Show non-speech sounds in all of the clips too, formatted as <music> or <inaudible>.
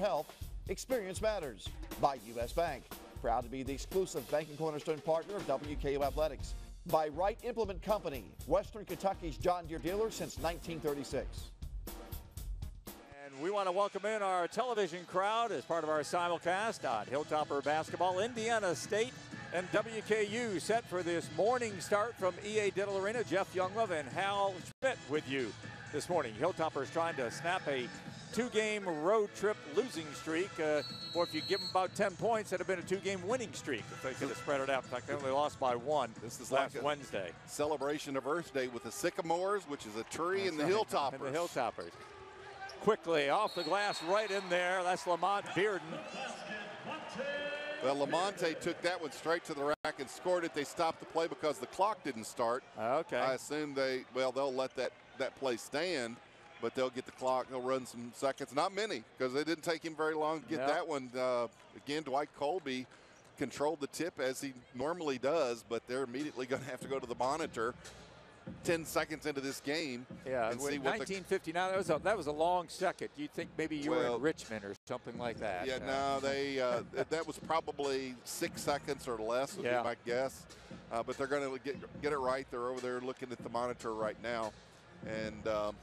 health, experience matters. By U.S. Bank, proud to be the exclusive banking cornerstone partner of WKU Athletics. By Wright Implement Company, Western Kentucky's John Deere dealer since 1936. And we want to welcome in our television crowd as part of our simulcast on Hilltopper Basketball. Indiana State and WKU set for this morning start from EA Diddle Arena. Jeff Younglove and Hal Schmidt with you this morning. Hilltoppers trying to snap a two-game road trip losing streak. Uh, or if you give them about 10 points, it'd have been a two-game winning streak if they could have spread it out. In fact, they only lost by one This is last like Wednesday. celebration of Earth Day with the sycamores, which is a tree, in the That's right. hilltoppers. The Hilltoppers. Quickly off the glass, right in there. That's Lamonte Bearden. Well, Lamonte took that one straight to the rack and scored it. They stopped the play because the clock didn't start. Okay. I assume they, well, they'll let that, that play stand, but they'll get the clock. They'll run some seconds. Not many, because it didn't take him very long to get that one. Uh, again, Dwight Coleby controlled the tip as he normally does, but they're immediately going to have to go to the monitor 10 seconds into this game Yeah, and see what the 1959. That was a that was a long second. You'd think maybe you were in Richmond or something like that. Yeah, Uh, no, they uh, that was probably six seconds or less would Yeah. be my guess. Uh, but they're going to get get it right. They're over there looking at the monitor right now, and um,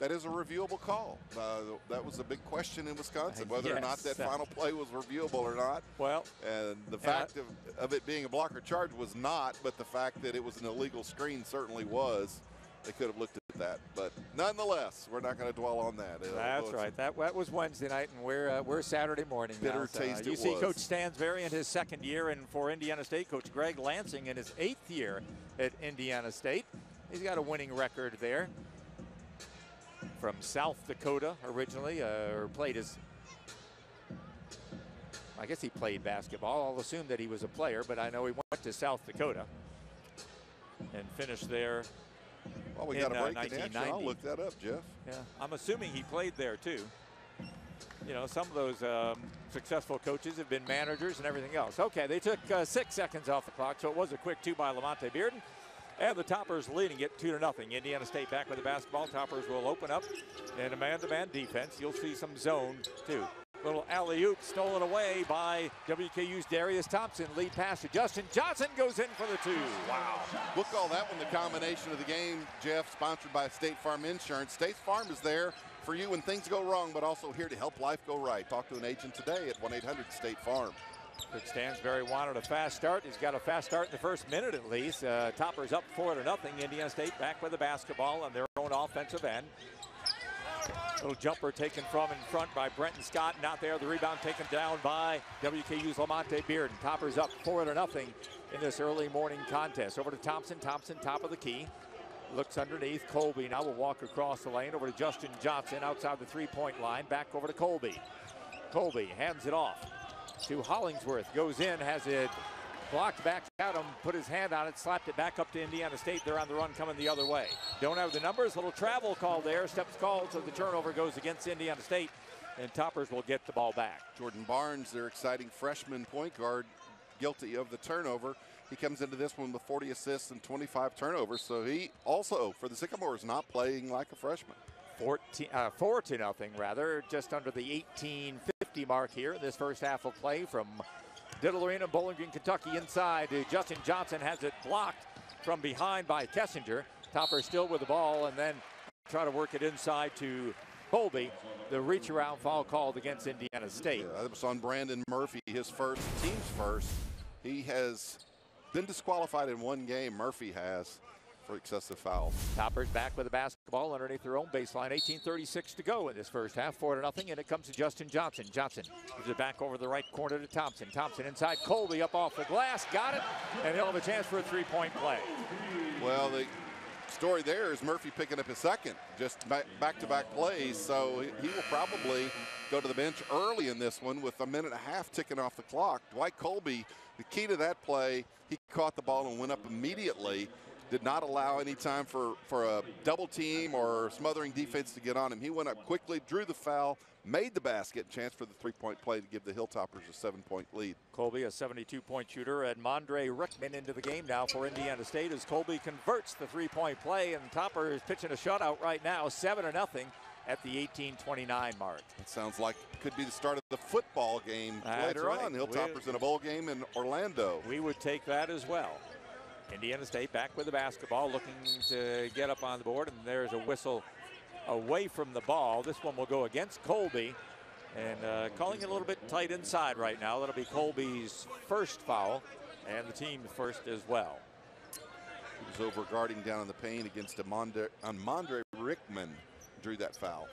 that is a reviewable call. Uh, that was a big question in Wisconsin whether or not Yes. that final play was reviewable or not. Well, And the And I- fact of, of it being a blocker charge was not, but the fact that it was an illegal screen certainly was. They could have looked at that, but nonetheless, we're not going to dwell on that. Uh, that's right. That, that was Wednesday night, and we're uh, we're Saturday morning now. Bitter So, taste you it see was. Coach Stansbury in his second year, and for Indiana State, Coach Greg Lansing in his eighth year at Indiana State. He's got a winning record there. From South Dakota originally, uh, or played his I guess he played basketball. I'll assume that he was a player, but I know he went to South Dakota and finished there. Well, we in, got a uh, break in action. I'll look that up, Jeff. Yeah, I'm assuming he played there too. You know, some of those um, successful coaches have been managers and everything else. Okay, they took uh, six seconds off the clock, so it was a quick two by Lamonte Bearden. And the Toppers leading it two to nothing. Indiana State back with the basketball. Toppers will open up in a man-to-man defense. You'll see some zone too. Little alley-oop stolen away by WKU's Darius Thompson. Lead pass to Justin Johnson goes in for the two. Wow. We'll call that one the combination of the game, Jeff, sponsored by State Farm Insurance. State Farm is there for you when things go wrong, but also here to help life go right. Talk to an agent today at 1-800-STATE-FARM. Coach Stansbury wanted a fast start. He's got a fast start in the first minute at least. Uh, Toppers up four to nothing. Indiana State back with the basketball on their own offensive end. Little jumper taken from in front by Brenton Scott. Not there. The rebound taken down by WKU's Lamonte Bearden. Toppers up four to nothing in this early morning contest. Over to Thompson. Thompson top of the key. Looks underneath. Coleby now will walk across the lane over to Justin Johnson outside the three-point line. Back over to Coleby. Coleby hands it off to Hollingsworth. Goes in, has it blocked back at him, put his hand on it, slapped it back up to Indiana State. They're on the run coming the other way. Don't have the numbers. Little travel call there. Steps called, so the turnover goes against Indiana State. And Toppers will get the ball back. Jordan Barnes, their exciting freshman point guard, guilty of the turnover. He comes into this one with 40 assists and 25 turnovers, so he also, for the Sycamores, not playing like a freshman. 14, uh, 4 to nothing, rather, just under the 1850 mark here this first half of play from Diddle Arena, Bowling Green, Kentucky. Inside, Justin Johnson has it blocked from behind by Kessinger. Topper still with the ball, and then try to work it inside to Coleby. The reach around foul called against Indiana State. Yeah, that was on Brandon Murphy, his first, team's first. He has been disqualified in one game, Murphy has, for excessive fouls. Toppers back with the basketball underneath their own baseline. 18:36 to go in this first half. Four to nothing, and it comes to Justin Johnson. Johnson gives it back over the right corner to Thompson. Thompson inside Coleby up off the glass, got it, and he'll have a chance for a three-point play. Well, the story there is Murphy picking up his second, just back- back-to-back plays. So he will probably go to the bench early in this one with a minute and a half ticking off the clock. Dwight Coleby, the key to that play, he caught the ball and went up immediately. Did not allow any time for, for a double team or smothering defense to get on him. He went up quickly, drew the foul, made the basket, chance for the three-point play to give the Hilltoppers a seven-point lead. Coleby, a 72-point shooter, and Emondre Rickman into the game now for Indiana State as Coleby converts the three-point play, and Topper is pitching a shutout right now, seven to nothing. at the 18-29 mark. It sounds like it could be the start of the football game That's later right. on. Hilltoppers We- in a bowl game in Orlando. We would take that as well. Indiana State back with the basketball, looking to get up on the board, and there's a whistle away from the ball. This one will go against Coleby, and uh, calling it a little bit tight inside right now. That'll be Coleby's first foul, and the team's first as well. He was over guarding down in the paint against Emondre, Emondre Rickman. Drew that foul.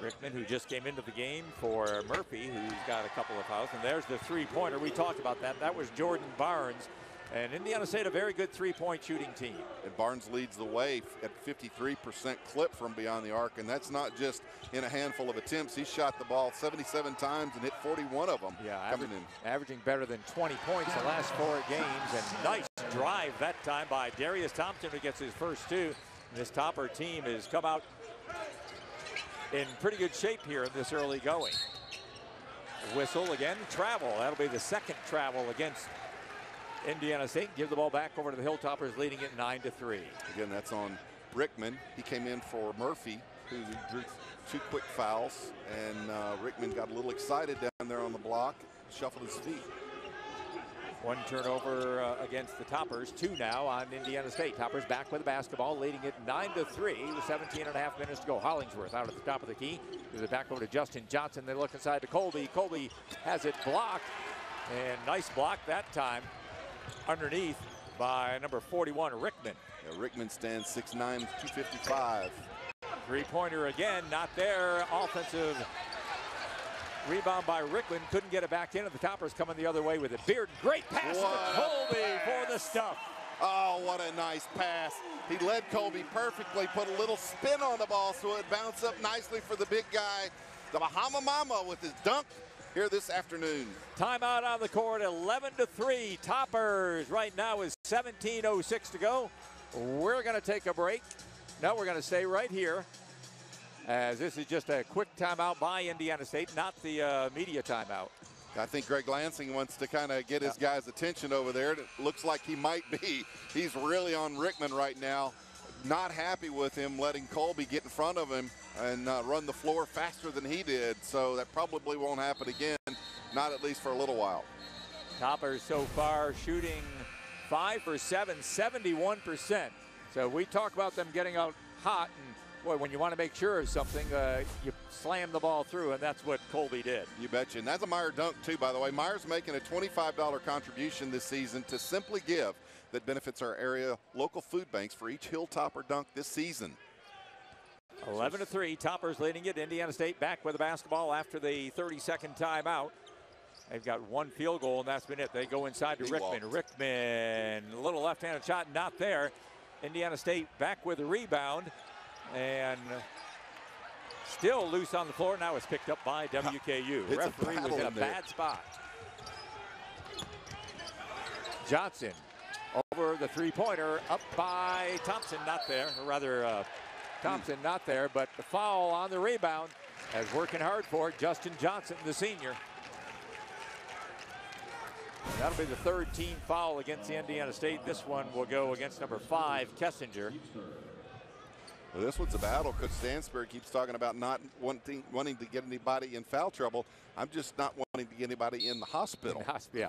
Rickman, who just came into the game for Murphy, who's got a couple of fouls. And there's the three-pointer. We talked about that. That was Jordan Barnes. And Indiana State, a very good three-point shooting team. And Barnes leads the way at 53% clip from beyond the arc, and that's not just in a handful of attempts. He shot the ball 77 times and hit 41 of them Yeah, coming average, in. averaging better than 20 points the last four games. And nice drive that time by Darius Thompson, who gets his first two. And this topper team has come out in pretty good shape here in this early going. Whistle again, travel. That'll be the second travel against Indiana State. Give the ball back over to the Hilltoppers, leading it 9 to 3. Again, that's on Rickman. He came in for Murphy, who drew two quick fouls, and uh, Rickman got a little excited down there on the block, shuffled his feet. One turnover uh, against the Toppers, two now on Indiana State. Toppers back with the basketball, leading it 9 to 3 with 17 and a half minutes to go. Hollingsworth out at the top of the key. Gives it back over to Justin Johnson. They look inside to Coleby. Coleby has it blocked. And nice block that time underneath by number 41, Rickman. Yeah, Rickman stands 6'9", 255. Three-pointer again, not there. Offensive rebound by Rickman. Couldn't get it back in. And the Toppers coming the other way with it. Beard, great pass What to Coleby for the stuff. Oh, what a nice pass. He led Coleby perfectly, put a little spin on the ball so it bounced up nicely for the big guy, the Bahama Mama with his dunk here this afternoon. Timeout on the court, 11 to 3. Toppers right now is 17.06 to go. We're going to take a break. No, we're going to stay right here as this is just a quick timeout by Indiana State, not the uh, media timeout. I think Greg Lansing wants to kind of get his guys' attention over there. It looks like he might be. He's really on Rickman right now. Not happy with him letting Coleby get in front of him and uh, run the floor faster than he did. So that probably won't happen again, not at least for a little while. Toppers so far shooting five for seven, 71%. So we talk about them getting out hot and boy, when you want to make sure of something, uh, you slam the ball through, and that's what Coleby did. You betcha. And that's a Meijer dunk, too, by the way. Meijer's making a $25 contribution this season to Simply Give that benefits our area local food banks for each Hilltopper dunk this season. 11 to 3, Toppers leading it. Indiana State back with the basketball after the 30 second timeout. They've got one field goal, and that's been it. They go inside to Rickman. Rickman, a little left handed shot, not there. Indiana State back with a rebound, and still loose on the floor. Now it's picked up by WKU. It's a Referee was in a there. bad spot. Johnson over the three-pointer, up by Thompson, not there, or rather uh, Thompson not there, but the foul on the rebound as working hard for it, Justin Johnson, the senior. That'll be the third team foul against the Indiana State. This one will go against number five, Kessinger. Well, this one's a battle. Coach Stansbury keeps talking about not wanting, wanting to get anybody in foul trouble. I'm just not wanting to get anybody in the hospital. <laughs> Yeah.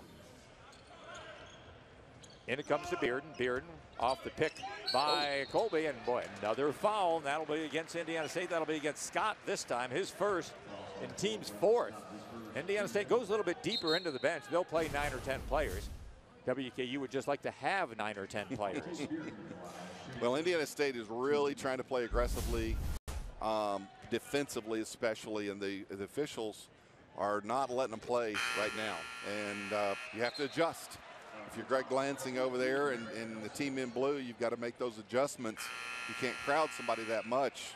In it comes to Bearden. Bearden off the pick by Coleby, and boy, another foul. And that'll be against Indiana State. That'll be against Scott this time, his first and team's fourth. Indiana State goes a little bit deeper into the bench. They'll play nine or 10 players. WKU would just like to have nine or 10 players. <laughs> Well, Indiana State is really trying to play aggressively, um, defensively especially, and the, the officials are not letting them play right now. And uh, you have to adjust. If you're Greg Lansing over there and, and the team in blue, you've got to make those adjustments. You can't crowd somebody that much.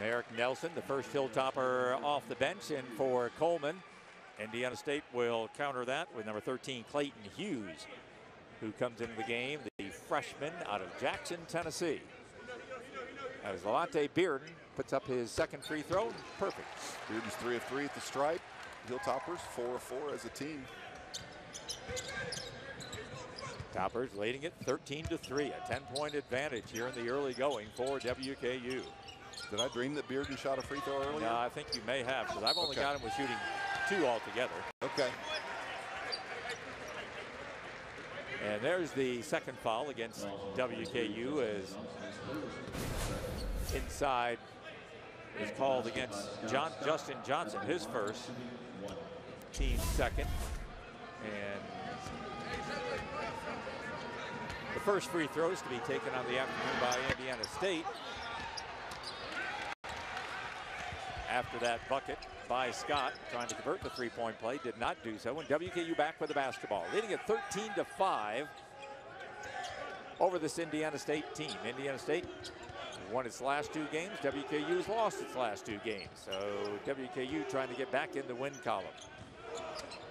Merrick Nelson, the first Hilltopper off the bench, and for Coleman. Indiana State will counter that with number 13, Clayton Hughes, who comes into the game, the freshman out of Jackson, Tennessee. As Lamonte Bearden puts up his second free throw, perfect. Bearden's three of three at the stripe. Hilltoppers four of four as a team. Toppers leading it 13 to 3, a 10 point advantage here in the early going for WKU. Did I dream that Bearden shot a free throw earlier? No, I think you may have because I've only Okay. got him with shooting two altogether. Okay. And there's the second foul against WKU as inside is called against John, Justin Johnson, his first, team second. And the first free throws to be taken on the afternoon by Indiana State. After that bucket by Scott, trying to convert the three-point play, did not do so. And WKU back with the basketball, leading at 13 to 5 over this Indiana State team. Indiana State won its last two games. WKU has lost its last two games. So WKU trying to get back in the win column.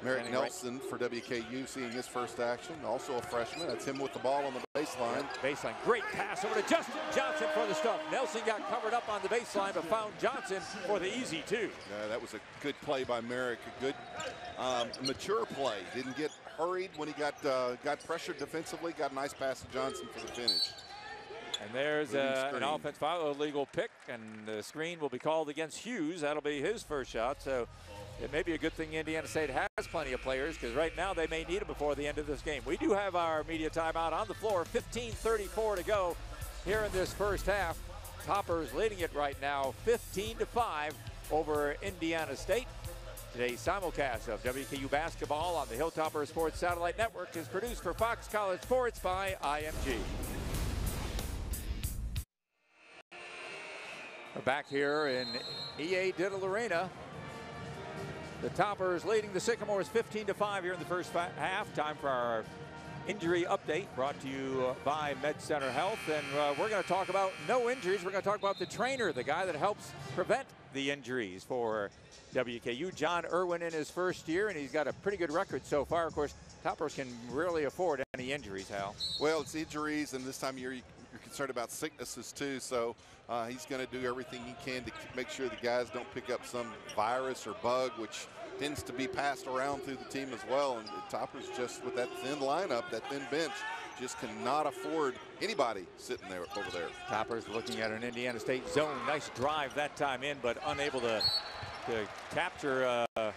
Merrick Standing right- Nelson for WKU seeing his first action. Also a freshman. That's him with the ball on the baseline. Baseline, great pass over to Justin Johnson for the stuff. Nelson got covered up on the baseline, but found Johnson for the easy two. Yeah, that was a good play by Merrick. A good, um, mature play. Didn't get hurried when he got uh, got pressured defensively. Got a nice pass to Johnson for the finish. And there's Moving uh, an offense foul, illegal pick, and the screen will be called against Hughes. That'll be his first shot. So it may be a good thing Indiana State has plenty of players because right now they may need them before the end of this game. We do have our media timeout on the floor. 15:34 to go here in this first half. Toppers leading it right now, 15 to 5 over Indiana State. Today's simulcast of WKU basketball on the Hilltopper Sports Satellite Network is produced for Fox College Sports by IMG. Back here in EA Diddle Arena. The Toppers leading the Sycamores 15 to 5 here in the first half. Time for our injury update brought to you by Med Center Health. And uh, we're going to talk about no injuries. We're going to talk about the trainer, the guy that helps prevent the injuries for WKU. John Irwin in his first year, and he's got a pretty good record so far. Of course, Toppers can rarely afford any injuries, Hal. Well, it's injuries, and this time of year you- concerned about sicknesses too. So uh, he's going to do everything he can to make sure the guys don't pick up some virus or bug, which tends to be passed around through the team as well. And Toppers just with that thin lineup, that thin bench, just cannot afford anybody sitting there over there. Toppers looking at an Indiana State zone. Nice drive that time in, but unable to, to capture uh,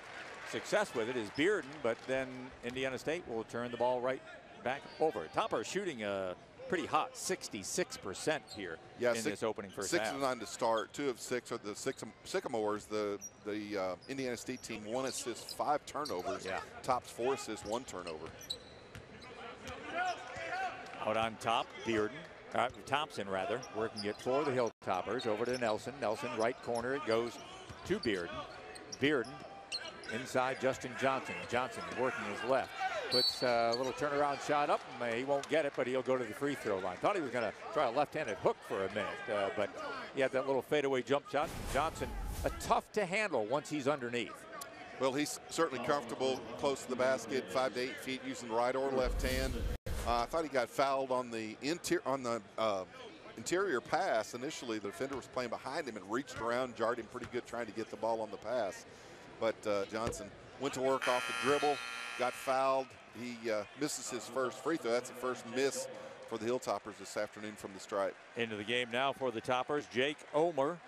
success with it is Bearden. But then Indiana State will turn the ball right back over. Toppers shooting a pretty hot 66% here Yeah, in six- this opening first six half. and nine to start. Two of six are the Sycam- Sycamores. The the uh, Indiana State team one assist, five turnovers. Yeah. Tops four assists, one turnover. Out on top, Bearden. Uh, Thompson, rather, working it for the Hilltoppers. Over to Nelson. Nelson, right corner. It goes to Bearden. Bearden inside Justin Johnson. Johnson working his left. Puts a little turnaround shot up. He won't get it, but he'll go to the free throw line. Thought he was going to try a left-handed hook for a minute, uh, but he had that little fadeaway jump shot. Johnson, a tough to handle once he's underneath. Well, he's certainly comfortable close to the basket, five to eight feet, using right or left hand. Uh, I thought he got fouled on the interior on the uh, interior pass. Initially, the defender was playing behind him and reached around, jarred him pretty good, trying to get the ball on the pass. But uh, Johnson went to work off the dribble, got fouled. He uh, misses his first free throw. That's the first miss for the Hilltoppers this afternoon from the stripe. Into the game now for the Toppers, Jake Ohmer.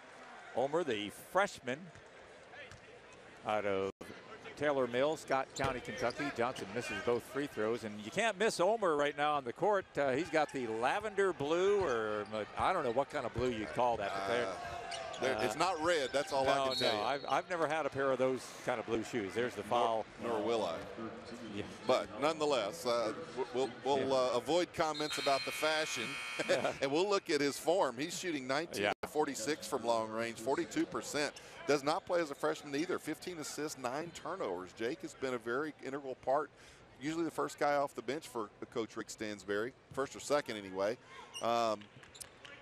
Ohmer, the freshman out of Taylor Mill, Scott County, Kentucky. Johnson misses both free throws, and you can't miss Ohmer right now on the court. Uh, he's got the lavender blue, or uh, I don't know what kind of blue you'd call that. There- Uh, it's not red. That's all I no, can tell no, you. I've, I've never had a pair of those kind of blue shoes. There's the foul. Nor will I. Yeah. But nonetheless, uh, we'll, we'll uh, avoid comments about the fashion, <laughs> and we'll look at his form. He's shooting 19 Yeah. to 46 from long range, 42%. Does not play as a freshman either. 15 assists, nine turnovers. Jake has been a very integral part. Usually the first guy off the bench for Coach Rick Stansbury, first or second anyway. Um,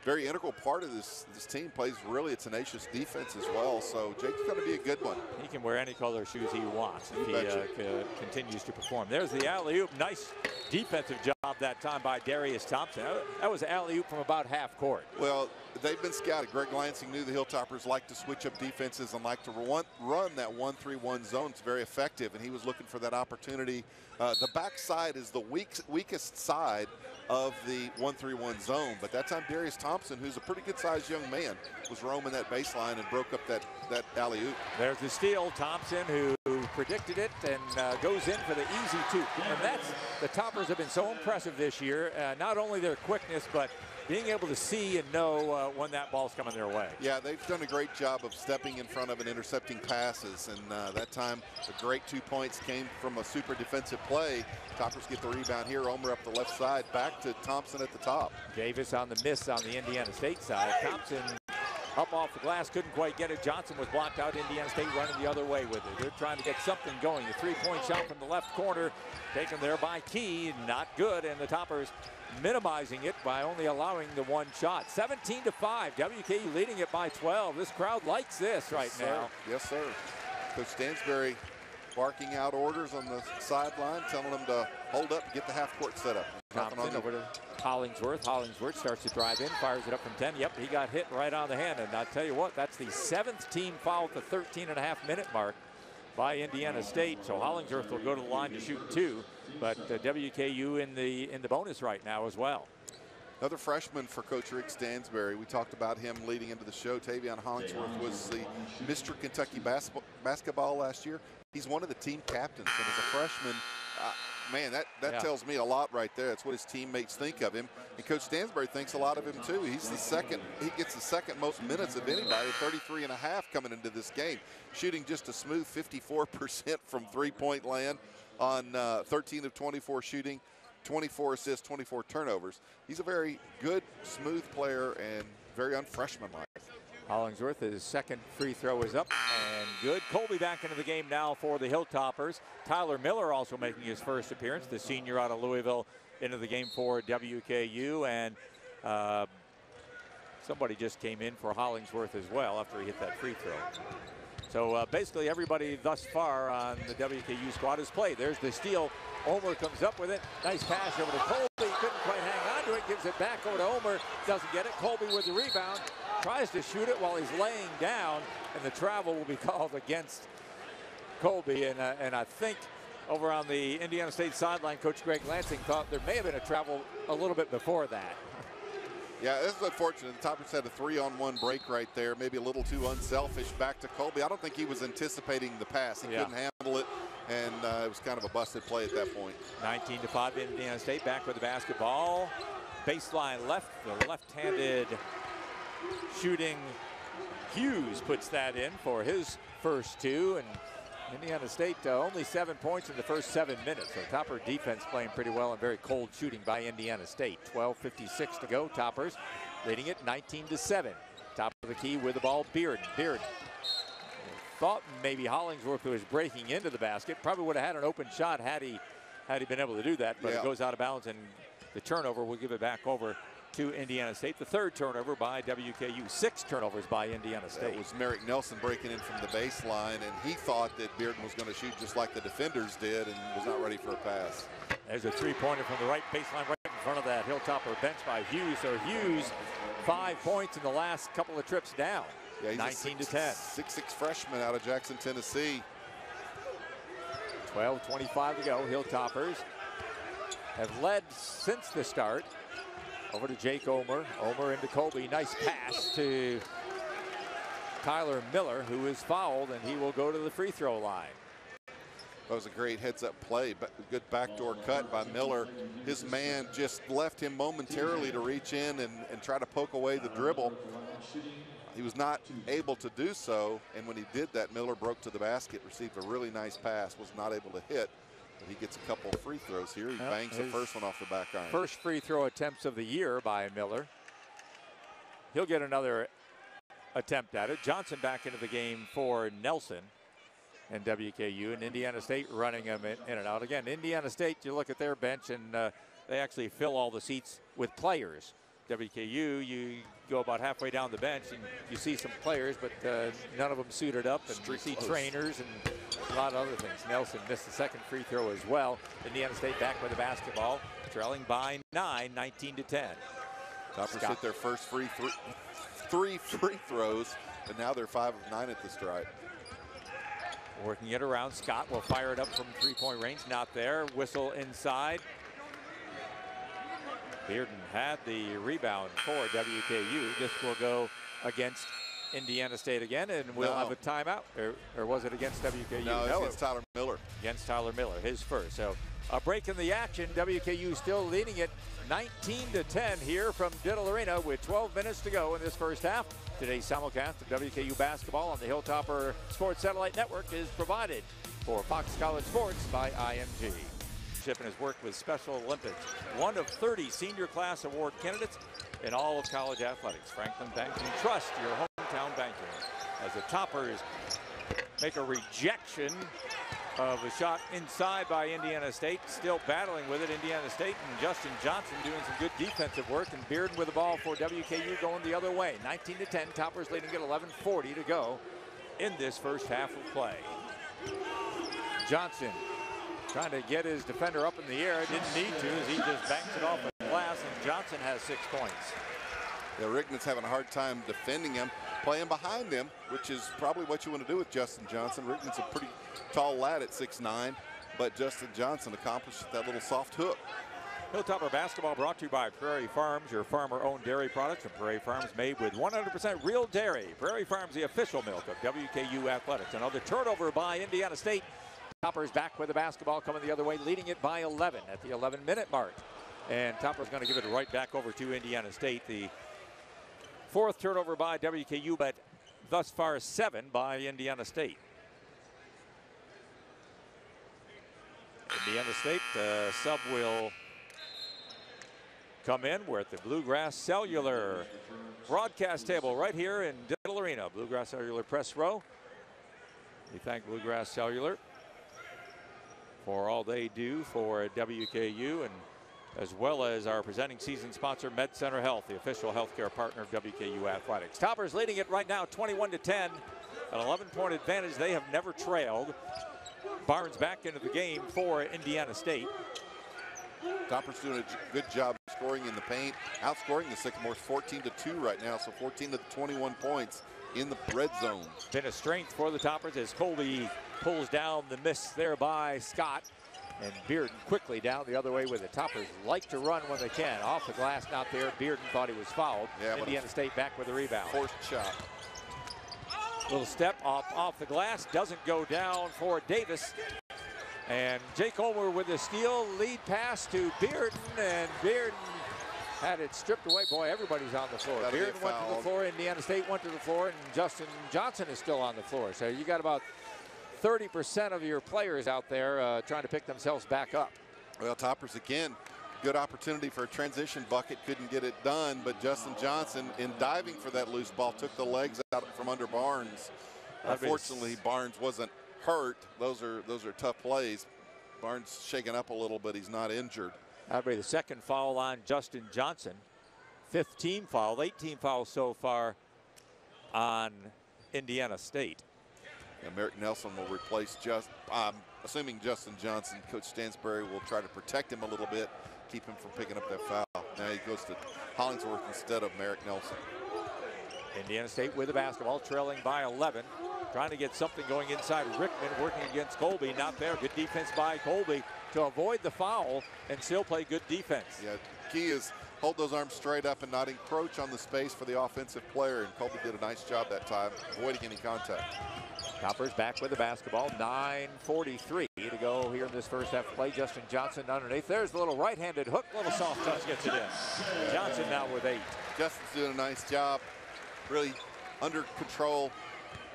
very integral part of this this team. Plays really a tenacious defense as well. So Jake's going to be a good one. He can wear any color shoes he wants if he uh, continues to perform. There's the alley oop. Nice defensive job that time by Darius Thompson. That- That was alley oop from about half court. Well, they've been scouted. Greg Lansing knew the Hilltoppers like to switch up defenses and like to run, run that 1-3-1 zone. It's very effective, and he was looking for that opportunity. Uh, the backside is the weak, weakest side of the 1-3-1 zone. But that time, Darius Thompson, who's a pretty good-sized young man, was roaming that baseline and broke up that, that alley-oop. There's the steal. Thompson, who predicted it and uh, goes in for the easy two. And that's, the Toppers have been so impressive this year. Uh, not only their quickness, but being able to see and know uh, when that ball's coming their way. Yeah, they've done a great job of stepping in front of and intercepting passes. And uh, that time, a great two points came from a super defensive play. Toppers get the rebound here. Ohmer up the left side, back to Thompson at the top. Davis on the miss on the Indiana State side. Thompson up off the glass, couldn't quite get it. Johnson was blocked out. Indiana State running the other way with it. They're trying to get something going. The three-point shot from the left corner, taken there by Key, not good. And the Toppers minimizing it by only allowing the one shot. 17 to 5. WKU leading it by 12. This crowd likes this right yes, now. Yes, sir. Coach Stansbury barking out orders on the sideline, telling them to hold up, get the half court set up. Thompson over to Hollingsworth. Hollingsworth starts to drive in, fires it up from 10. Yep, he got hit right on the hand. And I'll tell you what, that's the seventh team foul at the 13 and a half minute mark by Indiana State. So Hollingsworth will go to the line to shoot two. But uh, WKU in the in the bonus right now as well. Another freshman for Coach Rick Stansbury. We talked about him leading into the show. Taveion Hollingsworth was the Mr. Kentucky bas basketball last year. He's one of the team captains, and as a freshman, uh, man, that, that yeah. tells me a lot right there. That's what his teammates think of him. And Coach Stansbury thinks a lot of him, too. He's the second, he gets the second most minutes of anybody, 33 and a half coming into this game, shooting just a smooth 54% <laughs> from three-point land on uh, 13 of 24 shooting, 24 assists, 24 turnovers. He's a very good, smooth player and very unfreshman-like. Hollingsworth, his second free throw is up and good. Coleby back into the game now for the Hilltoppers. Tyler Miller also making his first appearance, the senior out of Louisville, into the game for WKU. And uh, somebody just came in for Hollingsworth as well after he hit that free throw. So uh, basically everybody thus far on the WKU squad has played. There's the steal. Ohmer comes up with it. Nice pass over to Coleby. Couldn't quite hang on to it. Gives it back over to Ohmer. Doesn't get it. Coleby with the rebound. Tries to shoot it while he's laying down. And the travel will be <laughs> called against Coleby. And, uh, and I think over on the Indiana State sideline, Coach Greg Lansing thought there may have been a travel a little bit before that. <laughs> Yeah, this is unfortunate. The Toppers had a three-on-one break right there. Maybe a little too unselfish. Back to Coleby. I don't think he was anticipating the pass. He yeah. couldn't handle it, and uh, it was kind of a busted play at that point. 19 to 5 Indiana State back with the basketball. Baseline left, the left-handed shooting Hughes puts that in for his first two, and Indiana State uh, only seven points in the first seven minutes. So Topper defense playing pretty well and very cold shooting by Indiana State. 12.56 to go. Toppers leading it 19 to 7. Top of the key with the ball, Beard. Beard thought maybe Hollingsworth was breaking into the basket. Probably would have had an open shot had he had he been able to do that, but yeah. it goes out of bounds and the turnover will give it back over to Indiana State. The third turnover by WKU. Six turnovers by Indiana State. It was Merrick Nelson breaking in from the baseline, and he thought that Bearden was going to shoot just like the defenders did and was not ready for a pass. There's a three-pointer from the right baseline right in front of that Hilltopper bench by Hughes. So Hughes, five points in the last couple of trips down. Yeah, he's 19 six, to 10. Six-six freshman out of Jackson, Tennessee. 12-25 to go. Hilltoppers have led since the start. Over to Jake Ohmer. Ohmer into Coleby. Nice pass to Tyler Miller, who is fouled, and he will go to the free throw line. That was a great heads-up play, but good backdoor cut by Miller. His man just left him momentarily to reach in and, and try to poke away the dribble. He was not able to do so, and when he did that, Miller broke to the basket, received a really nice pass, was not able to hit. He gets a couple free throws here. He bangs the first one off the back iron. First free throw attempts of the year by Miller. He'll get another attempt at it. Johnson back into the game for Nelson and WKU and Indiana State running them in, in and out. Again, Indiana State, you look at their bench and uh, they actually fill all the seats with players. WKU, you go about halfway down the bench and you see some players, but uh, none of them suited up. And Street you see close. trainers and a lot of other things. Nelson missed the second free throw as well. Indiana State back with the basketball, trailing by nine, 19 to 10. Toppers hit their first free th three free throws, and now they're five of nine at the stripe. Working it around. Scott will fire it up from three-point range. Not there. Whistle inside. Bearden had the rebound for WKU. This will go against Indiana State again, and we'll No. have a timeout. Or, or was it against WKU? No, it's against Tyler Miller. against Tyler Miller, his first. So a break in the action. WKU still leading it 19 to 10 here from Diddle Arena with 12 minutes to go in this first half. Today's simulcast of WKU basketball on the Hilltopper Sports Satellite Network is provided for Fox College Sports by IMG. And has worked with Special Olympics, one of 30 senior class award candidates in all of college athletics. Franklin Banking Trust, your hometown banking. As the Toppers make a rejection of a shot inside by Indiana State. Still battling with it, Indiana State and Justin Johnson doing some good defensive work and Bearden with the ball for WKU going the other way. 19 to 10, Toppers leading at 11:40 to go in this first half of play. Johnson trying to get his defender up in the air. Didn't need to as he just banks it off the glass and Johnson has six points. Yeah, Rickman's having a hard time defending him, playing behind him, which is probably what you want to do with Justin Johnson. Rickman's a pretty tall lad at 6'9", but Justin Johnson accomplished that little soft hook. Hilltopper basketball brought to you by Prairie Farms, your farmer-owned dairy products. And Prairie Farms made with 100% real dairy. Prairie Farms, the official milk of WKU athletics. Another turnover by Indiana State. Toppers back with the basketball coming the other way, leading it by 11 at the 11-minute mark. And Toppers going to give it right back over to Indiana State. The fourth turnover by WKU, but thus far seven by Indiana State. Indiana State uh, sub will come in. We're at the Bluegrass Cellular broadcast table right here in Diddle Arena, Bluegrass Cellular Press Row. We thank Bluegrass Cellular for all they do for WKU and as well as our presenting season sponsor Med Center Health, the official healthcare partner of WKU Athletics. Toppers leading it right now 21 to 10. An 11 point advantage. They have never trailed. Barnes back into the game for Indiana State. Topper's doing a good job scoring in the paint, outscoring the Sycamores 14 to 2 right now, so 14 to 21 points in the red zone. Been a strength for the Toppers as Coleby pulls down the miss there by Scott. And Bearden quickly down the other way with the Toppers like to run when they can. Off the glass, not there. Bearden thought he was fouled. Yeah, Indiana State back with the rebound. Forced shot. Little step off, off the glass. Doesn't go down for Davis. And Jake Ohmer with the steal. Lead pass to Bearden. And Bearden had it stripped away. Boy, everybody's on the floor. That'll Bearden went to the floor. Indiana State went to the floor. And Justin Johnson is still on the floor. So you got about 30% of your players out there uh, trying to pick themselves back up. Well, Toppers again, good opportunity for a transition bucket, couldn't get it done, but Justin Johnson, in diving for that loose ball, took the legs out from under Barnes. That'd Unfortunately, Barnes wasn't hurt. Those are those are tough plays. Barnes shaken up a little, but he's not injured. That'd be the second foul on Justin Johnson. Fifth team foul, 18 fouls so far on Indiana State. And Merrick Nelson will replace just. I'm assuming Justin Johnson. Coach Stansbury will try to protect him a little bit, keep him from picking up that foul. Now he goes to Hollingsworth instead of Merrick Nelson. Indiana State with the basketball, trailing by 11. Trying to get something going inside. Rickman working against Coleby. Not there. Good defense by Coleby to avoid the foul and still play good defense. Yeah, key is hold those arms straight up and not encroach on the space for the offensive player. And Coleby did a nice job that time, avoiding any contact. Toppers back with the basketball. 9.43 to go here in this first half play. Justin Johnson underneath. There's the little right-handed hook. Little soft touch gets it in. Johnson now with eight. Justin's doing a nice job, really under control,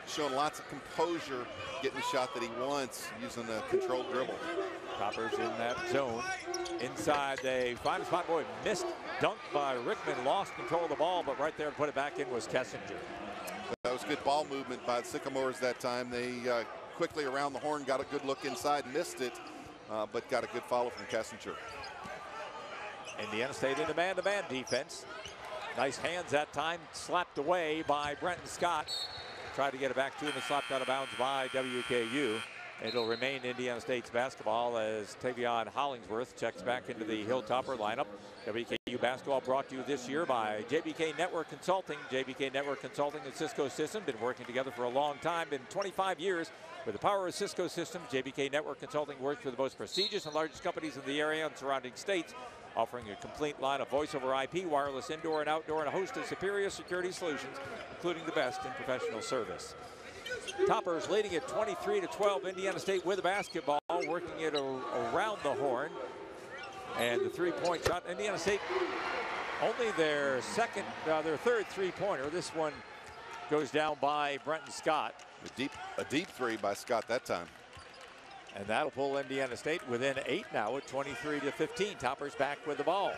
showing lots of composure, getting the shot that he wants, using a controlled dribble. Toppers in that zone. Inside, they find a spot. Boy, missed dunk by Rickman. Lost control of the ball, but right there to put it back in was Kessinger. That was good ball movement by the Sycamores that time. They uh, quickly around the horn, got a good look inside, missed it, uh, but got a good follow from Kessinger. Indiana State in a man-to-man defense. Nice hands that time, slapped away by Brenton Scott. Tried to get it back to him and slapped out of bounds by WKU. It'll remain Indiana State's basketball as Taveion Hollingsworth checks back into the Hilltopper lineup. WKU basketball brought to you this year by JBK Network Consulting. JBK Network Consulting and Cisco System been working together for a long time, been 25 years. With the power of Cisco Systems, JBK Network Consulting works with the most prestigious and largest companies in the area and surrounding states, offering a complete line of voice over IP, wireless indoor and outdoor, and a host of superior security solutions, including the best in professional service. Toppers leading at 23 to 12. Indiana State with the basketball, working it around the horn. And the three-point shot. Indiana State only their second, uh, their third three-pointer. This one goes down by Brenton Scott. A deep, a deep three by Scott that time. And that'll pull Indiana State within eight now at 23 to 15. Toppers back with the ball.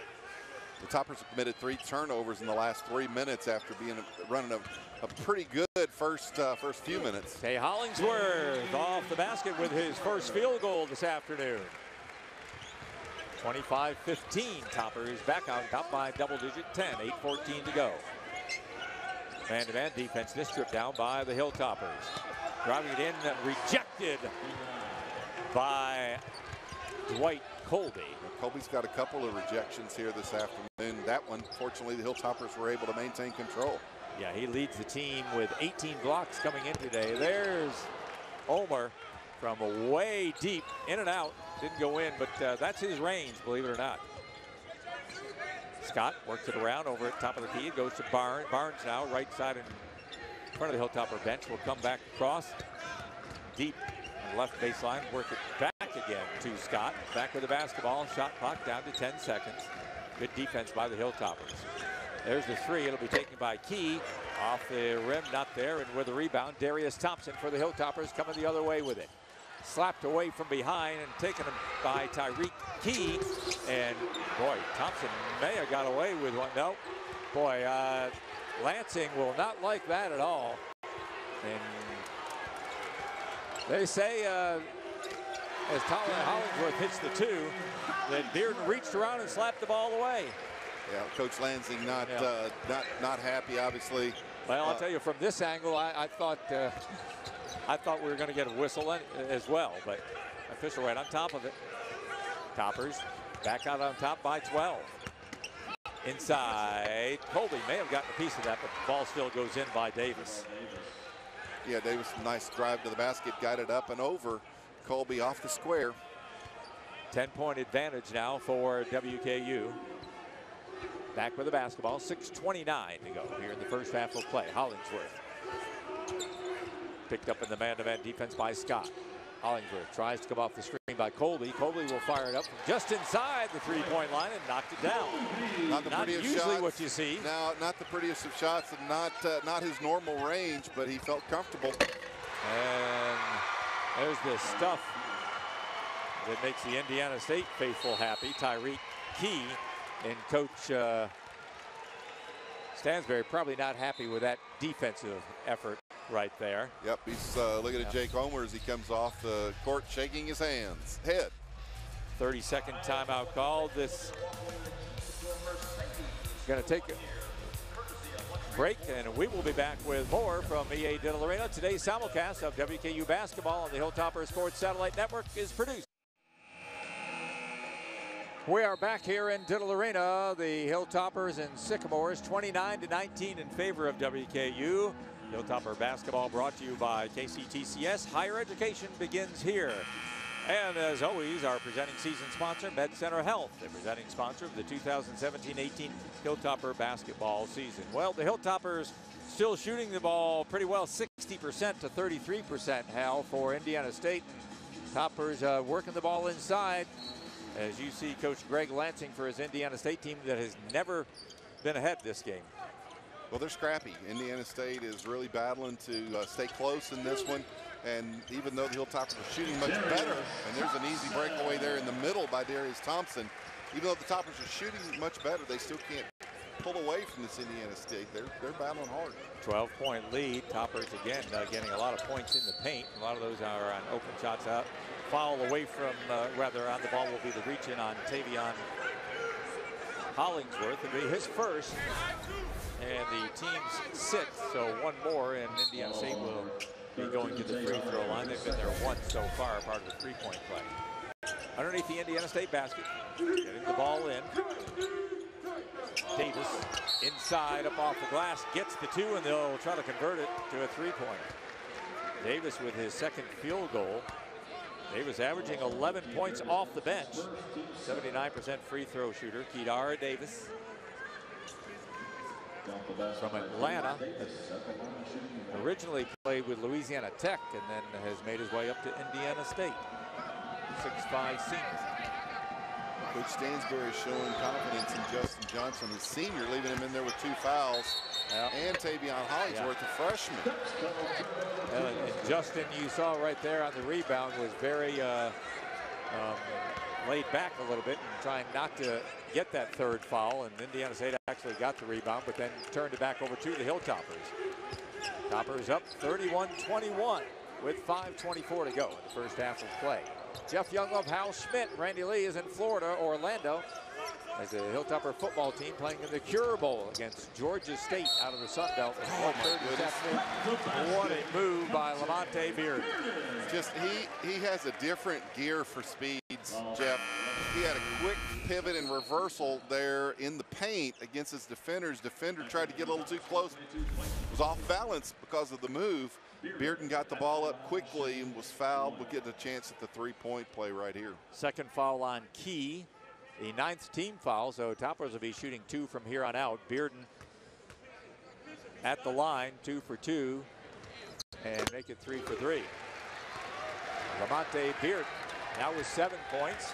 The Toppers have committed three turnovers in the last three minutes after being running a, a pretty good first uh, first few minutes. Hey, Hollingsworth off the basket with his first field goal this afternoon. 25-15. Toppers back on top by double digit 10. 8-14 to go. Man-to-man defense this trip down by the Hilltoppers. Driving it in, rejected by Dwight Coleby. Coleby's got a couple of rejections here this afternoon. That one, fortunately, the Hilltoppers were able to maintain control. Yeah, he leads the team with 18 blocks coming in today. There's Ohmer from way deep, in and out. Didn't go in, but uh, that's his range, believe it or not. Scott works it around over at top of the key. It goes to Barnes. Barnes now, right side in front of the Hilltopper bench. Will come back across deep left baseline. Work it back again to Scott. Back with the basketball. Shot clock down to 10 seconds. Good defense by the Hilltoppers. There's the three. It'll be taken by Key. Off the rim, not there. And with the rebound, Darius Thompson for the Hilltoppers coming the other way with it slapped away from behind and taken by Tyreke Key. And boy, Thompson may have got away with one. No, boy, uh, Lansing will not like that at all. And they say, uh, as Tyler Hollingsworth hits the two, that Bearden reached around and slapped the ball away. Yeah, Coach Lansing not yeah. uh, not not happy, obviously. Well, I'll uh, tell you from this angle, I, I thought uh, I thought we were going to get a whistle as well, but official right on top of it. Toppers back out on top by 12. Inside, Coleby may have gotten a piece of that, but the ball still goes in by Davis. Yeah, Davis, nice drive to the basket, got it up and over. Coleby off the square. 10-point advantage now for WKU. Back with the basketball, 6.29 to go here in the first half of play. Hollingsworth picked up in the man-to-man -man defense by Scott. Hollingsworth tries to come off the screen by Coleby. Coleby will fire it up just inside the three-point line and knocked it down. Not the not prettiest usually shots. what you see. Now, not the prettiest of shots and not uh, not his normal range, but he felt comfortable. And there's the stuff that makes the Indiana State faithful happy. Tyreke Key and Coach uh, Stansbury probably not happy with that defensive effort right there. Yep, he's uh, looking at Jake Ohmer as he comes off the court shaking his hands. Head. 30 second timeout called. This going to take a break and we will be back with more from EA Diddle Arena. Today's simulcast of WKU basketball on the Hilltopper Sports Satellite Network is produced. We are back here in Diddle Arena. The Hilltoppers and Sycamores 29 to 19 in favor of WKU. Hilltopper basketball brought to you by KCTCS. Higher education begins here. And as always, our presenting season sponsor, Med Center Health, the presenting sponsor of the 2017-18 Hilltopper basketball season. Well, the Hilltoppers still shooting the ball pretty well, 60% to 33%, Hal, for Indiana State. Toppers uh, working the ball inside, as you see Coach Greg Lansing for his Indiana State team that has never been ahead this game. Well, they're scrappy. Indiana State is really battling to uh, stay close in this one. And even though the Hilltoppers are shooting much better, and there's an easy breakaway there in the middle by Darius Thompson, even though the Toppers are shooting much better, they still can't pull away from this Indiana State. They're, they're battling hard. 12-point lead. Toppers, again, uh, getting a lot of points in the paint. A lot of those are on open shots out foul away from, uh, rather on the ball will be the reach in on Taveion Hollingsworth. It'll be his first and the team's sixth, so one more and Indiana State will be going to the free throw line. They've been there once so far, part of the three-point play. Underneath the Indiana State basket, getting the ball in. Davis inside up off the glass gets the two and they'll try to convert it to a three-pointer. Davis with his second field goal. Davis averaging 11 points off the bench. 79% free throw shooter. Qiydar Davis from Atlanta. Originally played with Louisiana Tech and then has made his way up to Indiana State. 6'5 senior. Coach Stansbury showing confidence in Justin Johnson, the senior, leaving him in there with two fouls. And Taveion Hollingsworth, the freshman. And, and, Justin, you saw right there on the rebound, was very uh, um, laid back a little bit and trying not to get that third foul. And Indiana State actually got the rebound, but then turned it back over to the Hilltoppers. Toppers up 31-21 with 5.24 to go in the first half of play. Jeff Younglove, Hal Schmidt, Randy Lee is in Florida, Orlando, as the Hilltopper football team playing in the Cure Bowl against Georgia State out of the Sun Belt. Oh what a move by Lamonte Beard. Just he he has a different gear for speeds, Jeff. He had a quick pivot and reversal there in the paint against his defenders. Defender tried to get a little too close, was off balance because of the move. Bearden got the ball up quickly and was fouled, but getting a chance at the three-point play right here. Second foul on Key, the ninth team foul, so Toppers will be shooting two from here on out. Bearden at the line, two for two, and make it three for three. Lamonte Bearden now with seven points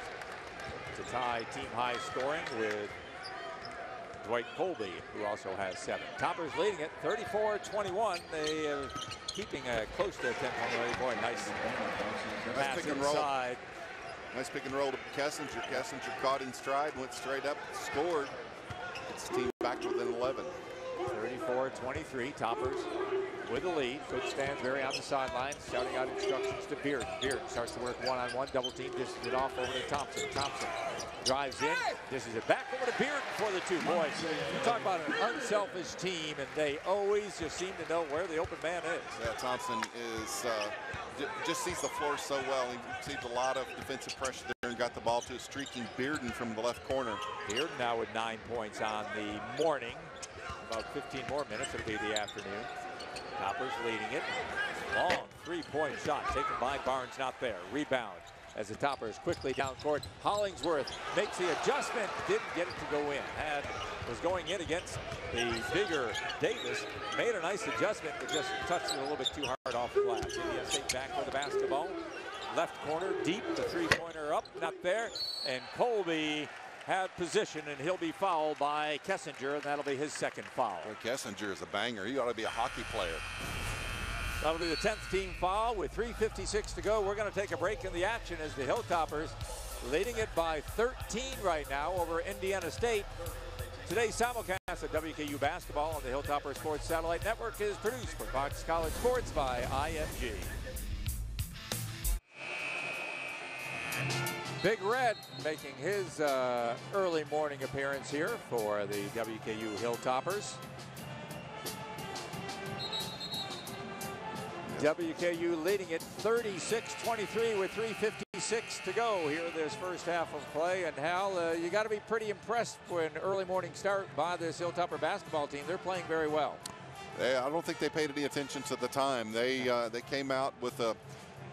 to tie team high scoring with Dwight Coleby, who also has seven. Toppers leading it 34-21. They are keeping a close to a 10 point Boy, nice, nice pass inside. Roll. Nice pick and roll to Kessinger. Kessinger caught in stride, went straight up, scored. It's team back within 11. 34-23, Toppers with the lead. Coach Stansbury on the sideline, shouting out instructions to Beard. Beard starts to work one-on-one, -on -one, double team, dishes it off over to Thompson. Thompson drives in, dishes it back over to Beard for the two. Boys, you talk about an unselfish team, and they always just seem to know where the open man is. Yeah, Thompson is uh, just sees the floor so well. He received a lot of defensive pressure there and got the ball to a streaking Bearden from the left corner. Bearden now with nine points on the morning. About 15 more minutes, it'll be the afternoon. Toppers leading it. Long three-point shot taken by Barnes, not there. Rebound as the Toppers quickly down court. Hollingsworth makes the adjustment, didn't get it to go in. Had was going in against the bigger Davis. Made a nice adjustment, but just touched it a little bit too hard off the glass. Indiana State back with the basketball. Left corner, deep, the three-pointer up, not there. And Coleby had position, and he'll be fouled by Kessinger, and that'll be his second foul. Well, Kessinger is a banger. He ought to be a hockey player. That'll be the 10th team foul with 3.56 to go. We're going to take a break in the action as the Hilltoppers leading it by 13 right now over Indiana State. Today's simulcast of WKU basketball on the Hilltopper Sports Satellite Network is produced for Fox College Sports by IMG. Big Red making his uh, early morning appearance here for the WKU Hilltoppers. WKU leading it 36-23 with 3.56 to go here in this first half of play. And Hal, uh, you got to be pretty impressed an early morning start by this Hilltopper basketball team. They're playing very well. I don't think they paid any attention to the time. They uh, they came out with a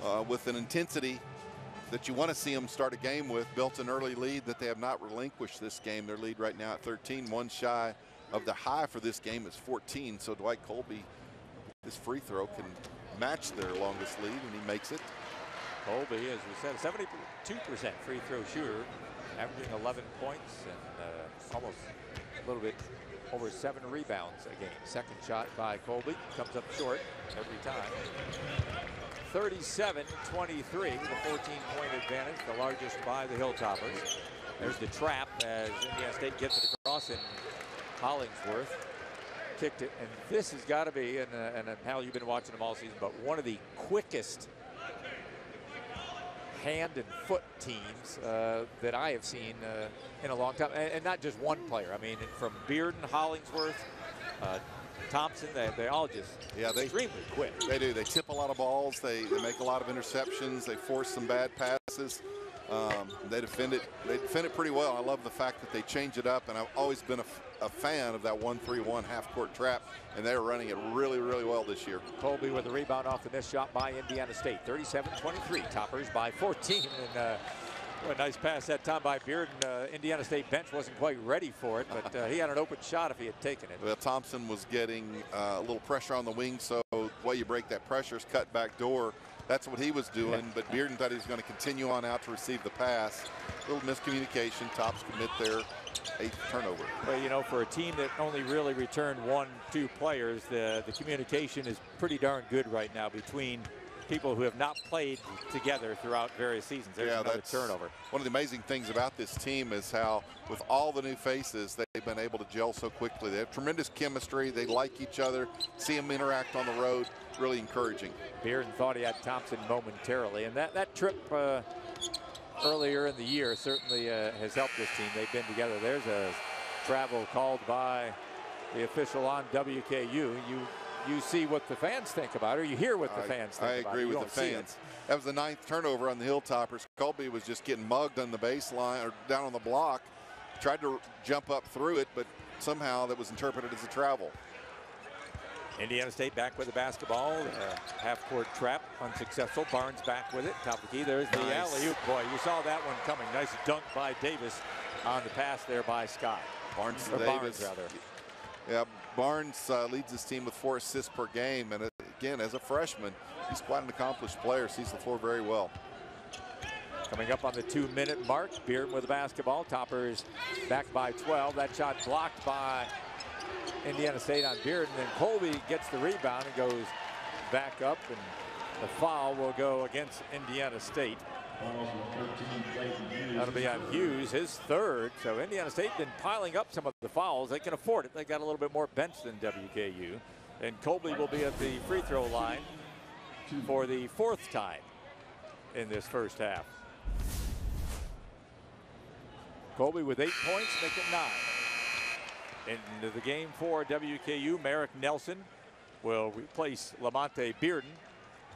uh, with an intensity that you want to see them start a game with, built an early lead that they have not relinquished this game. Their lead right now at 13, one shy of the high for this game is 14. So Dwight Coleby, this free throw can match their longest lead, and he makes it. Coleby, as we said, 72% free throw shooter, averaging 11 points and uh, almost a little bit over seven rebounds a game. Second shot by Coleby comes up short every time. 37-23 with a 14-point advantage, the largest by the Hilltoppers. There's the trap as Indiana State gets it across and Hollingsworth kicked it. And this has got to be, and, uh, and uh, Hal, you've been watching them all season, but one of the quickest hand and foot teams uh, that I have seen uh, in a long time. And, and, not just one player. I mean, from Bearden, Hollingsworth, uh, Thompson, they, they all just yeah, they, extremely quick. They do. They tip a lot of balls. They, they make a lot of interceptions. They force some bad passes. Um, they defend it. They defend it pretty well. I love the fact that they change it up, and I've always been a, a fan of that one-three-one half-court trap, and they're running it really, really well this year. Coleby with a rebound off the missed shot by Indiana State. 37-23. Toppers by 14. And uh, a nice pass that time by Beard. And, uh, Indiana State bench wasn't quite ready for it, but uh, he had an open shot if he had taken it. Well, Thompson was getting uh, a little pressure on the wing, so the way you break that pressure is cut back door. That's what he was doing, but Bearden thought he was going to continue on out to receive the pass. A little miscommunication. Tops commit their eighth turnover. Well, you know, for a team that only really returned one, two players, the, the communication is pretty darn good right now between people who have not played together throughout various seasons. There's yeah, another that's turnover. One of the amazing things about this team is how, with all the new faces, they've been able to gel so quickly. They have tremendous chemistry. They like each other. See them interact on the road. Really encouraging. Bearden thought he had Thompson momentarily, and that that trip uh, earlier in the year certainly uh, has helped this team. They've been together. There's a travel called by the official on WKU. You you see what the fans think about it, or you hear what the I, fans think I about agree it. with the fans. That was the ninth turnover on the Hilltoppers. Coleby was just getting mugged on the baseline or down on the block. Tried to jump up through it, but somehow that was interpreted as a travel. Indiana State back with the basketball. Uh, half-court trap, unsuccessful. Barnes back with it. Top of the key. There's the nice. alley-oop. Boy, you saw that one coming. Nice dunk by Davis on the pass there by Scott. Barnes or Davis. Barnes, rather. Yeah, Barnes uh, leads his team with four assists per game, and uh, again, as a freshman, he's quite an accomplished player. Sees the floor very well. Coming up on the two-minute mark, Bearden with the basketball. Toppers back by 12. That shot blocked by Indiana State on Beard. And then Coleby gets the rebound and goes back up, and the foul will go against Indiana State. That'll be on Hughes, his third. So Indiana State been piling up some of the fouls. They can afford it. They got a little bit more bench than WKU. And Coleby will be at the free throw line for the fourth time in this first half. Coleby with eight points, make it nine. Into the game for WKU, Merrick Nelson will replace Lamonte Bearden.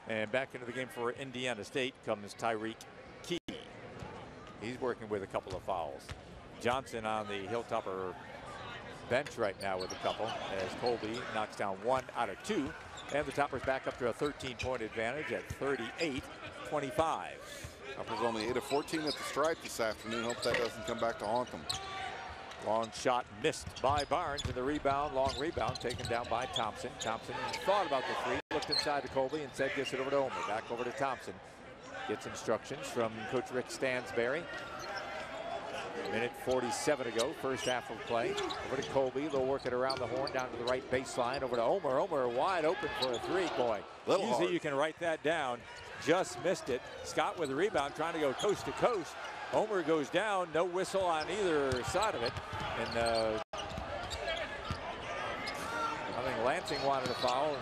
And back into the game for Indiana State comes Tyreke Key. He's working with a couple of fouls. Johnson on the Hilltopper bench right now with a couple as Coleby knocks down one out of two. And the Toppers back up to a 13-point advantage at 38-25. Toppers only 8 of 14 at the stripe this afternoon. Hope that doesn't come back to haunt them. Long shot missed by Barnes and the rebound, long rebound taken down by Thompson. Thompson thought about the three, looked inside to Coleby and said, gets it over to Ohmer. Back over to Thompson. Gets instructions from Coach Rick Stansbury. Minute 47 ago, first half of play. Over to Coleby. They'll work it around the horn down to the right baseline. Over to Ohmer. Ohmer wide open for a three. Boy, Little usually hard. you can write that down. Just missed it. Scott with the rebound, trying to go coast to coast. Ohmer goes down. No whistle on either side of it. And uh, I think Lansing wanted a foul. And,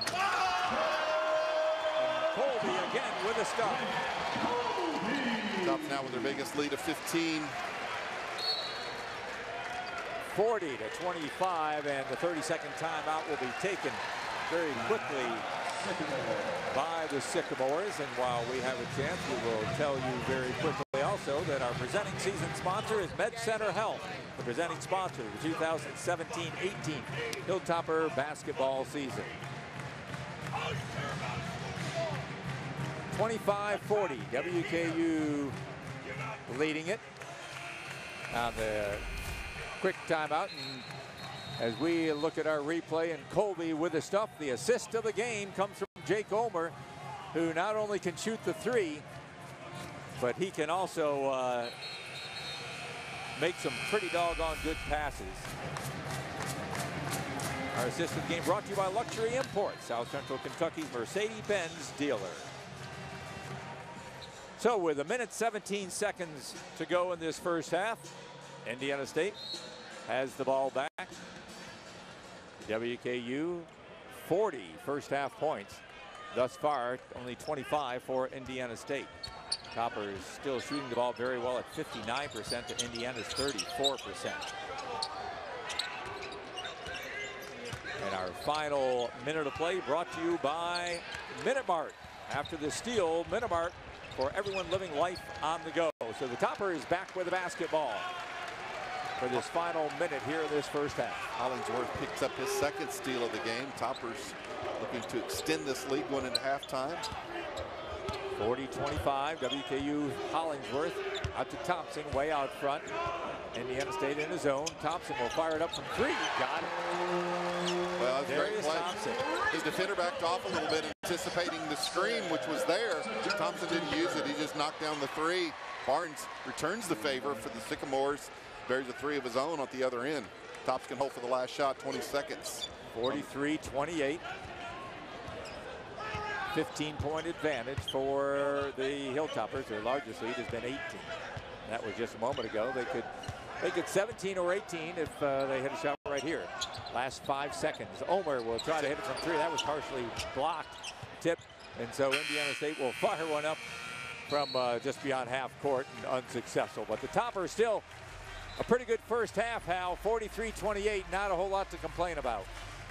and Coleby again with a stop. Tops now with their biggest lead of 15. 40 to 25, and the 30-second timeout will be taken very quickly by the Sycamores. And while we have a chance, we will tell you very quickly also that our presenting season sponsor is Med Center Health, the presenting sponsor of the 2017-18 Hilltopper basketball season. 25-40, WKU leading it on the quick timeout. And as we look at our replay and Coleby with the stuff, the assist of the game comes from Jake Ohmer, who not only can shoot the three, but he can also uh, make some pretty doggone good passes. Our assistant game brought to you by Luxury Imports, South Central Kentucky's Mercedes-Benz dealer. So with a minute 17 seconds to go in this first half, Indiana State has the ball back. WKU 40 first half points. Thus far, only 25 for Indiana State. Toppers still shooting the ball very well at 59% to Indiana's 34%. And our final minute of play brought to you by Minute Mart. After the steal, Minute Mart for everyone living life on the go. So the topper is back with the basketball for this final minute here in this first half. Hollingsworth picks up his second steal of the game. Toppers looking to extend this lead going into halftime. 40-25, WKU Hollingsworth out to Thompson, way out front. Indiana State in his zone. Thompson will fire it up from three. Got it. Well, that's Darius great play. Thompson. His defender backed off a little bit, anticipating the screen, which was there. Thompson didn't use it. He just knocked down the three. Barnes returns the favor for the Sycamores. Buries a three of his own at the other end. Tops can hold for the last shot, 20 seconds. 43-28. 15-point advantage for the Hilltoppers. Their largest lead has been 18. That was just a moment ago. They could make it 17 or 18 if uh, they hit a shot right here. Last five seconds. Ohmer will try to hit it from three. That was partially blocked, tipped, and so Indiana State will fire one up from uh, just beyond half court and unsuccessful. But the Toppers still a pretty good first half, Hal. 43-28, not a whole lot to complain about.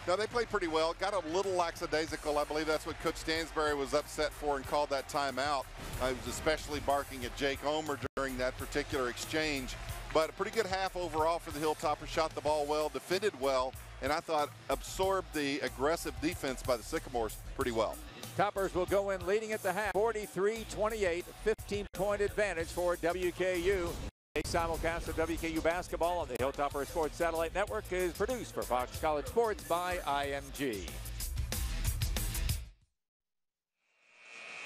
No, they played pretty well. Got a little lackadaisical. I believe that's what Coach Stansbury was upset for and called that timeout. I was especially barking at Jake Ohmer during that particular exchange. But a pretty good half overall for the Hilltoppers. Shot the ball well, defended well, and I thought absorbed the aggressive defense by the Sycamores pretty well. Toppers will go in leading at the half. 43-28, 15-point advantage for WKU. A simulcast of WKU basketball on the Hilltopper Sports Satellite Network is produced for Fox College Sports by IMG.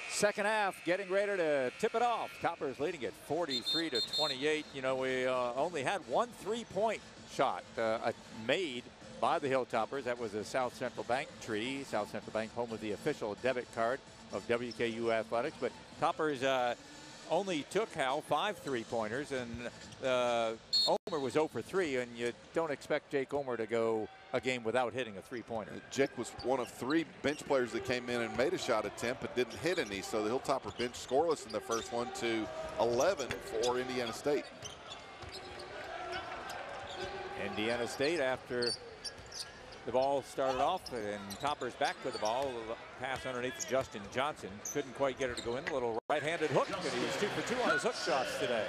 Second half, getting ready to tip it off. Toppers leading at 43 to 28. You know, we uh, only had one three-point shot uh, made by the Hilltoppers. That was a South Central Bank tree. South Central Bank, home of the official debit card of WKU athletics. But Toppers uh, only took Hal five three-pointers, and uh, Ohmer was 0 for 3, and you don't expect Jake Ohmer to go a game without hitting a three-pointer. Jake was one of three bench players that came in and made a shot attempt but didn't hit any. So the Hilltopper bench scoreless in the first one to 11 for Indiana State. Indiana State after the ball started off and Toppers back with the ball. Pass underneath to Justin Johnson. Couldn't quite get her to go in. A little right-handed hook, and he was two for two on his hook shots today.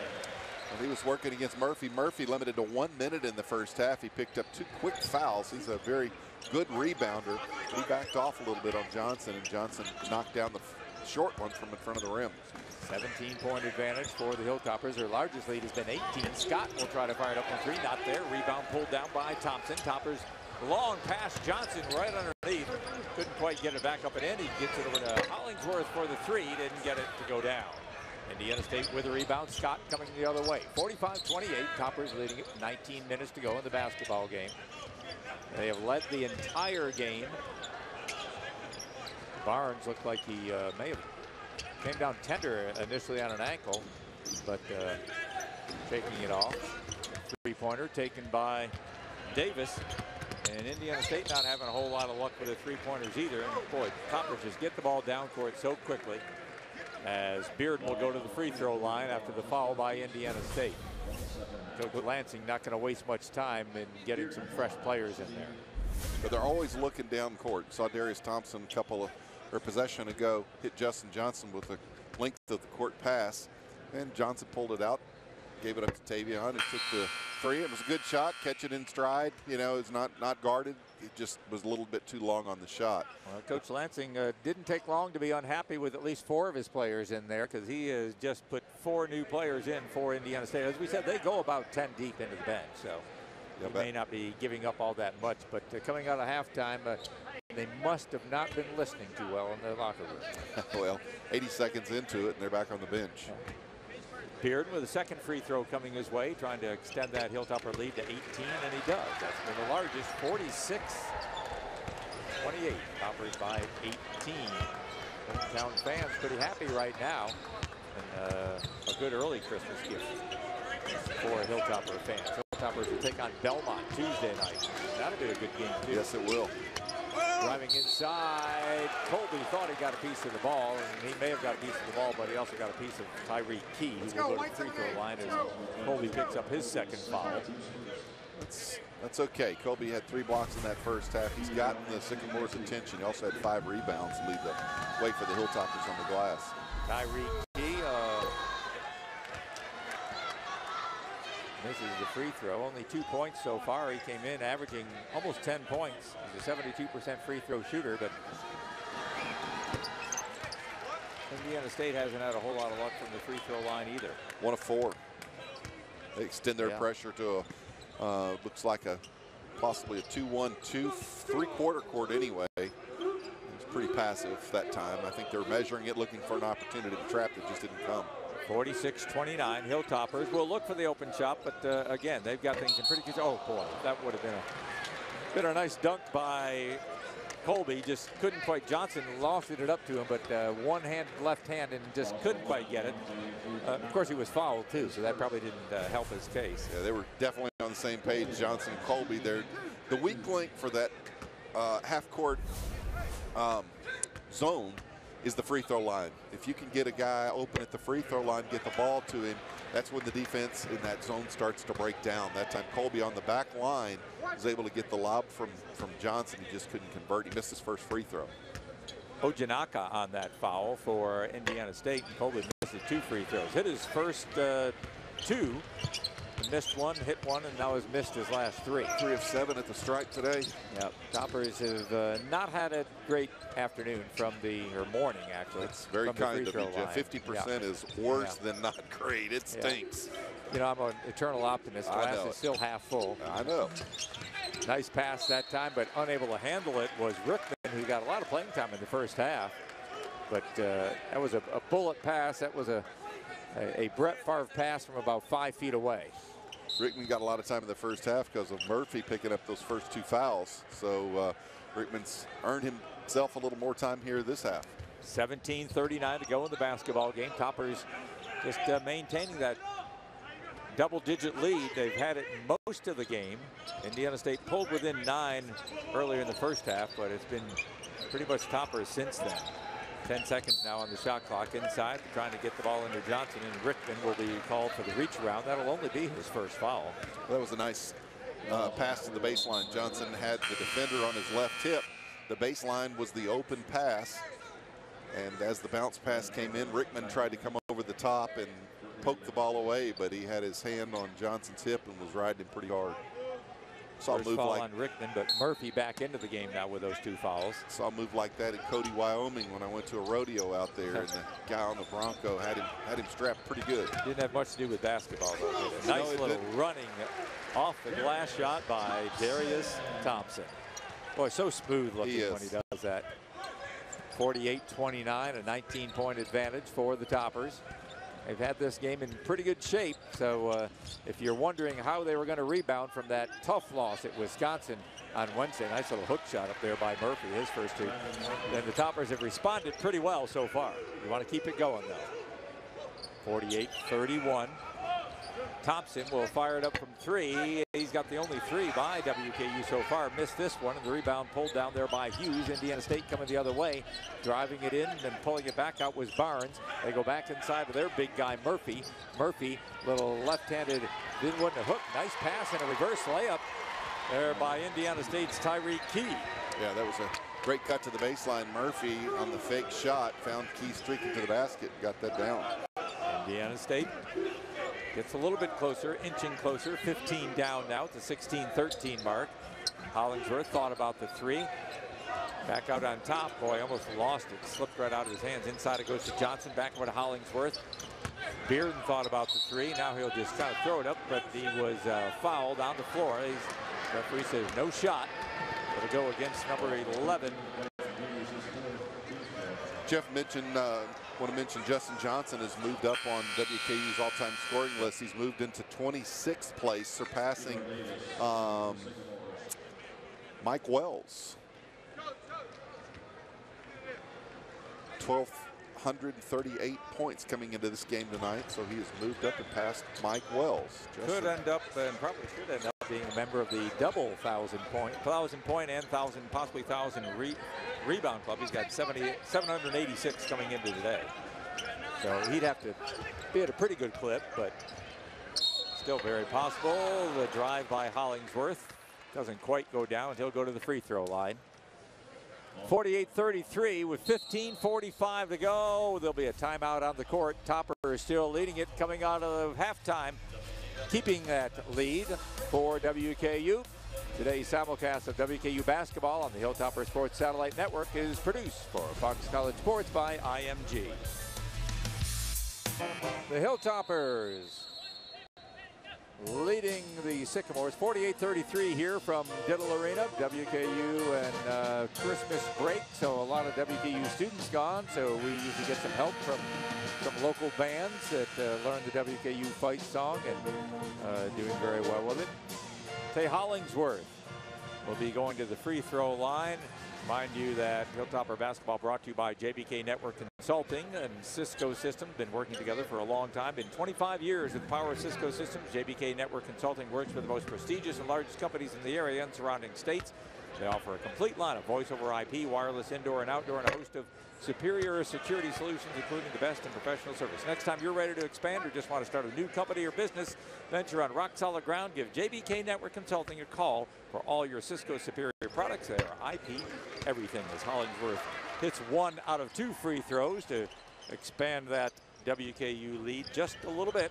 Well, he was working against Murphy. Murphy limited to one minute in the first half. He picked up two quick fouls. He's a very good rebounder. He backed off a little bit on Johnson, and Johnson knocked down the short one from in front of the rim. 17-point advantage for the Hilltoppers. Their largest lead has been 18. Scott will try to fire it up on three. Not there. Rebound pulled down by Thompson. Toppers long pass. Johnson right underneath. Couldn't quite get it back up and in. He gets it over to Hollingsworth for the three. Didn't get it to go down. Indiana State with a rebound. Scott coming the other way. 45-28. Toppers leading it. 19 minutes to go in the basketball game. They have led the entire game. Barnes looked like he uh, may have came down tender initially on an ankle, but uh, taking it off. Three-pointer taken by Davis. And Indiana State not having a whole lot of luck with the three-pointers either. And boy, Toppers just get the ball down court so quickly as Beard will go to the free throw line after the foul by Indiana State. Coach Lansing not going to waste much time in getting some fresh players in there. But they're always looking down court. Saw Darius Thompson a couple of or possession ago hit Justin Johnson with a length of the court pass. And Johnson pulled it out, gave it up to Taveion, and took the three. It was a good shot, catch it in stride. You know, it's not not guarded. It just was a little bit too long on the shot. Well, Coach Lansing uh, didn't take long to be unhappy with at least four of his players in there because he has just put four new players in for Indiana State. As we said, they go about 10 deep into the bench, so yeah, he may not be giving up all that much. But uh, coming out of halftime, uh, they must have not been listening too well in the locker room. <laughs> well, 80 seconds into it, and they're back on the bench. Bearden with a second free throw coming his way, trying to extend that Hilltopper lead to 18, and he does. That's been the largest, 46 28. Toppers by 18. Hometown fans pretty happy right now. And uh, a good early Christmas gift for Hilltopper fans. Hilltoppers will take on Belmont Tuesday night. That'll be a good game, too. Yes, it will. Driving inside, Coleby thought he got a piece of the ball, and he may have got a piece of the ball, but he also got a piece of Tyreke Key, who will go to the free throw line as Coleby picks up his second foul. That's, that's okay. Coleby had three blocks in that first half. He's gotten the Sycamore's attention. He also had five rebounds to lead the way for the Hilltoppers on the glass. Tyreke Key, misses the free throw. Only two points so far. He came in averaging almost 10 points. He's a 72% free throw shooter, but Indiana State hasn't had a whole lot of luck from the free throw line either. One of four. They extend their Yeah. pressure to a, uh, looks like a possibly a 2-1, 2 three-quarter court anyway. It's pretty passive that time. I think they're measuring it, looking for an opportunity to trap that just didn't come. 46-29, Hilltoppers will look for the open shot, but uh, again, they've got things in pretty good. Oh boy, that would have been a been a nice dunk by Coleby. Just couldn't quite. Johnson lofted it up to him, but uh, one hand, left hand, and just couldn't quite get it. Uh, of course, he was fouled too, so that probably didn't uh, help his case. Yeah, they were definitely on the same page, Johnson Coleby. They're the weak link for that uh, half-court um, zone is the free throw line. If you can get a guy open at the free throw line, get the ball to him, that's when the defense in that zone starts to break down. That time Coleby on the back line was able to get the lob from, from Johnson. He just couldn't convert. He missed his first free throw. Ojanaka on that foul for Indiana State, and Coleby missed his two free throws. Hit his first uh, two, missed one, hit one, and now has missed his last three. Three of seven at the strike today. Yep. Toppers have uh, not had a great afternoon from the, or morning actually. It's very kind of you, Jeff. 50% Yeah. is worse Yeah. than not great. It Yeah. stinks. You know, I'm an eternal optimist. I Glass is still half full. I know. Nice pass that time, but unable to handle it was Rickman, who got a lot of playing time in the first half. But uh, that was a, a bullet pass. That was a, a, a Brett Favre pass from about five feet away. Rickman got a lot of time in the first half because of Murphy picking up those first two fouls. So uh, Rickman's earned himself a little more time here this half. 17:39 to go in the basketball game. Toppers just uh, maintaining that double-digit lead. They've had it most of the game. Indiana State pulled within nine earlier in the first half, but it's been pretty much Toppers since then. 10 seconds now on the shot clock inside, trying to get the ball into Johnson, and Rickman will be called for the reach around. That'll only be his first foul. That was a nice uh, pass to the baseline. Johnson had the defender on his left hip. The baseline was the open pass. And as the bounce pass came in, Rickman tried to come over the top and poke the ball away, but he had his hand on Johnson's hip and was riding him pretty hard. Saw a First move foul like on Rickman, but Murphy back into the game now with those two fouls. saw a move like that in Cody, Wyoming when I went to a rodeo out there and the <laughs> guy on the Bronco had him had him strapped pretty good. Didn't have much to do with basketball, though. No, Nice it little didn't. running off the glass shot by Darius Thompson. Boy, so smooth looking He when he does that. 48-29, a 19-point advantage for the Toppers. They've had this game in pretty good shape, so uh, if you're wondering how they were going to rebound from that tough loss at Wisconsin on Wednesday, nice little hook shot up there by Murphy, his first two, then the Toppers have responded pretty well so far. You want to keep it going, though. 48-31. Thompson will fire it up from three. He's got the only three by WKU so far. Missed this one, and the rebound pulled down there by Hughes. Indiana State coming the other way, driving it in and pulling it back out was Barnes. They go back inside with their big guy Murphy. Murphy, little left-handed, didn't want to hook. Nice pass and a reverse layup there by Indiana State's Tyreke Key. Yeah, that was a great cut to the baseline. Murphy on the fake shot found Key streaking to the basket, got that down. Indiana State gets a little bit closer, inching closer, 15 down now the 16-13 mark. Hollingsworth thought about the three. Back out on top, boy, almost lost it. Slipped right out of his hands. Inside it goes to Johnson, back over to Hollingsworth. Bearden thought about the three. Now he'll just kind of throw it up, but he was uh, fouled on the floor. He's, referee says no shot. It'll go against number 11. Jeff mentioned, uh, want to mention Justin Johnson has moved up on WKU's all-time scoring list. He's moved into 26th place, surpassing um, Mike Wells. 1,238 points coming into this game tonight, so he has moved up and passed Mike Wells. Could end up and probably should end up being a member of the double thousand point, thousand point and thousand, possibly thousand re rebound club. He's got 70, 786 coming into today. So he'd have to be at a pretty good clip, but still very possible. The drive by Hollingsworth doesn't quite go down. He'll go to the free throw line. 48-33 with 15:45 to go. There'll be a timeout on the court. Topper is still leading it coming out of halftime. Keeping that lead for WKU. Today's simulcast of WKU basketball on the Hilltopper Sports Satellite Network is produced for Fox College Sports by IMG. The Hilltoppers leading the Sycamores 48-33 here from Diddle Arena. WKU and uh, Christmas break, so a lot of WKU students gone. So we usually get some help from some local bands that uh, learn the WKU fight song and uh, doing very well with it. Tay Hollingsworth will be going to the free throw line. Mind you that Hilltopper Basketball brought to you by JBK Network Consulting and Cisco Systems. Been working together for a long time. Been 25 years with Power Cisco Systems. JBK Network Consulting works for the most prestigious and largest companies in the area and surrounding states. They offer a complete line of voice over IP, wireless indoor and outdoor, and a host of superior security solutions, including the best in professional service. Next time you're ready to expand or just want to start a new company or business, venture on rock solid ground, give JBK Network Consulting a call for all your Cisco superior products. They are IP everything as Hollingsworth hits one out of two free throws to expand that WKU lead just a little bit.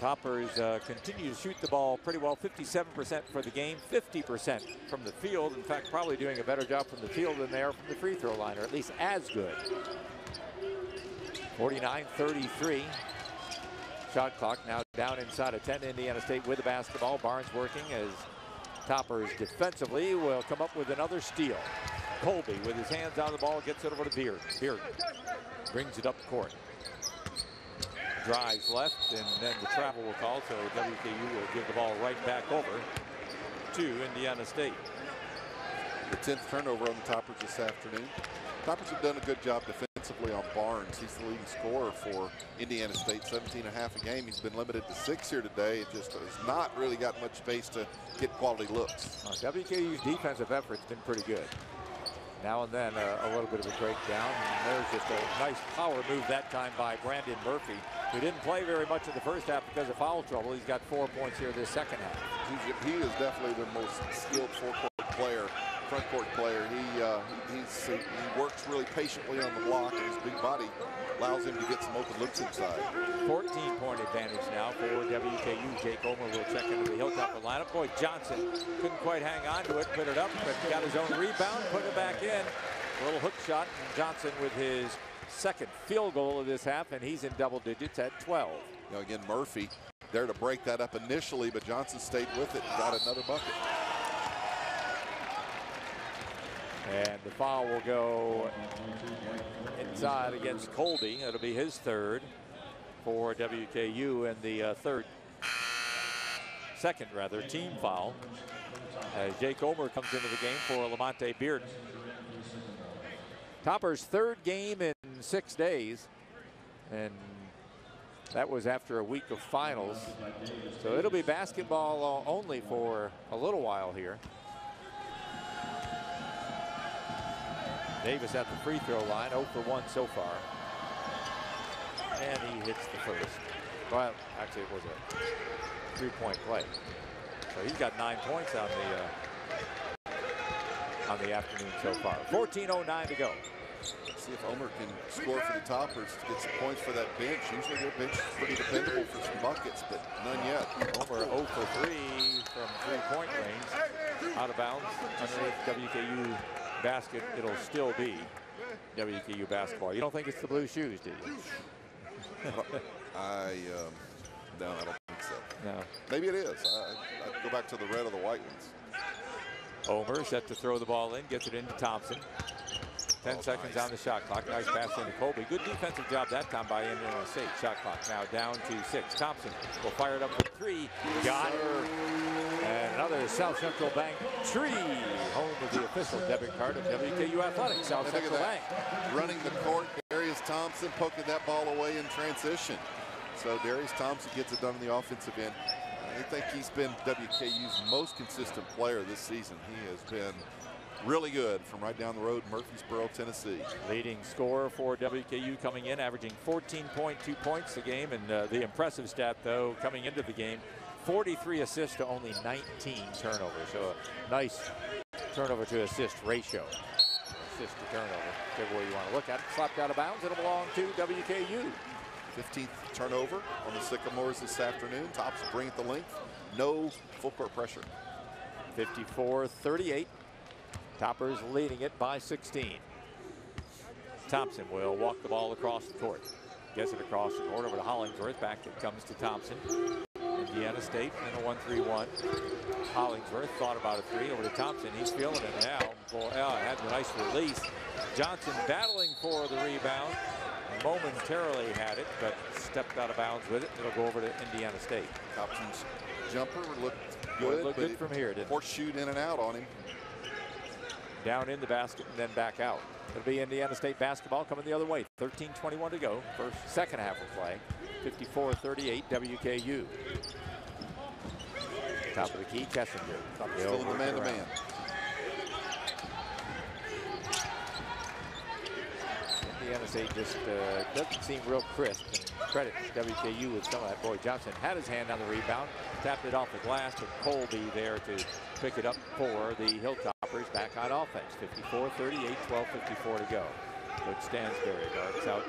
Toppers uh, continue to shoot the ball pretty well, 57% for the game, 50% from the field. In fact, probably doing a better job from the field than they are from the free throw line, or at least as good. 49-33. Shot clock now down inside of 10. Indiana State with the basketball. Barnes working as Toppers defensively will come up with another steal. Coleby with his hands on the ball gets it over to Beard. Beard brings it up court drives left, and then the travel will call, so WKU will give the ball right back over to Indiana State. The 10th turnover on the Toppers this afternoon. Toppers have done a good job defensively on Barnes. He's the leading scorer for Indiana State, 17 and a half a game. He's been limited to six here today. It just has not really got much space to get quality looks. Uh, WKU's defensive effort's been pretty good. Now and then uh, a little bit of a breakdown. And there's just a nice power move that time by Brandon Murphy, who didn't play very much in the first half because of foul trouble. He's got four points here this second half. He's, he is definitely the most skilled four-court player, front-court player. He, uh, he's, he works really patiently on the block, and his big body allows him to get some open looks inside. 14-point advantage now for WKU. Jake Ohmer will check into the Hilltopper lineup. Boy, Johnson couldn't quite hang on to it, put it up, but got his own rebound, put it back in. A little hook shot, and Johnson with his second field goal of this half, and he's in double digits at 12. You know, again, Murphy there to break that up initially, but Johnson stayed with it and got another bucket. And the foul will go inside against Coleby. It'll be his third for WKU and the uh, third, second rather, team foul. As Jake Ohmer comes into the game for Lamonte Bearden. Topper's third game in six days. And that was after a week of finals. So it'll be basketball only for a little while here. Davis at the free throw line, 0 for 1 so far. And he hits the first. Well, actually, it was a three-point play. So he's got nine points on the uh, on the afternoon so far. 14:09 to go. See if Ohmer can score for the Toppers to get some points for that bench. Usually their bench is pretty dependable for some buckets, but none yet. Ohmer 0 for 3 from three-point range, out of bounds underneath WKU basket, it'll still be WKU basketball. You don't think it's the blue shoes, do you? <laughs> I, um, no, I don't think so. No. Maybe it is. I, I'd go back to the red or the white ones. Ohmer set to throw the ball in, gets it into Thompson. 10 oh, seconds nice. on the shot clock. Nice pass into Coleby. Good defensive job that time by Indiana State. Shot clock now down to six. Thompson will fire it up for three. Got it. Another South Central Bank tree, home of the official debit card of WKU Athletics, South Central Bank. Running the court, Darius Thompson poking that ball away in transition. So Darius Thompson gets it done on the offensive end. I think he's been WKU's most consistent player this season. He has been really good from right down the road, Murfreesboro, Tennessee. Leading scorer for WKU coming in, averaging 14.2 points a game. And uh, the impressive stat, though, coming into the game, 43 assists to only 19 turnovers. So a nice turnover to assist ratio. Assist to turnover, whichever way you want to look at it. Slapped out of bounds. It'll belong to WKU. 15th turnover on the Sycamores this afternoon. Tops bring it the length. No full court pressure. 54-38. Toppers leading it by 16. Thompson will walk the ball across the court. Gets it across the court over to Hollingsworth. Back it comes to Thompson. Indiana State in a 1-3-1. Hollingsworth thought about a three over to Thompson. He's feeling it now. Boy, oh, had a nice release. Johnson battling for the rebound. Momentarily had it, but stepped out of bounds with it. It'll go over to Indiana State. Thompson's jumper looked good. Looked good from here, didn't Horseshoe in and out on him. Down in the basket and then back out. It'll be Indiana State basketball coming the other way. 13-21 to go. First, second half of play. 54-38 WKU. Top of the key, Kessinger. Still in the man-to-man. Indiana State just uh, doesn't seem real crisp. And credit WKU with some of that. Boy, Johnson had his hand on the rebound, tapped it off the glass, but Coleby there to pick it up for the Hilltoppers back on offense. 54-38, 12-54 to go. Coach Stansbury guards out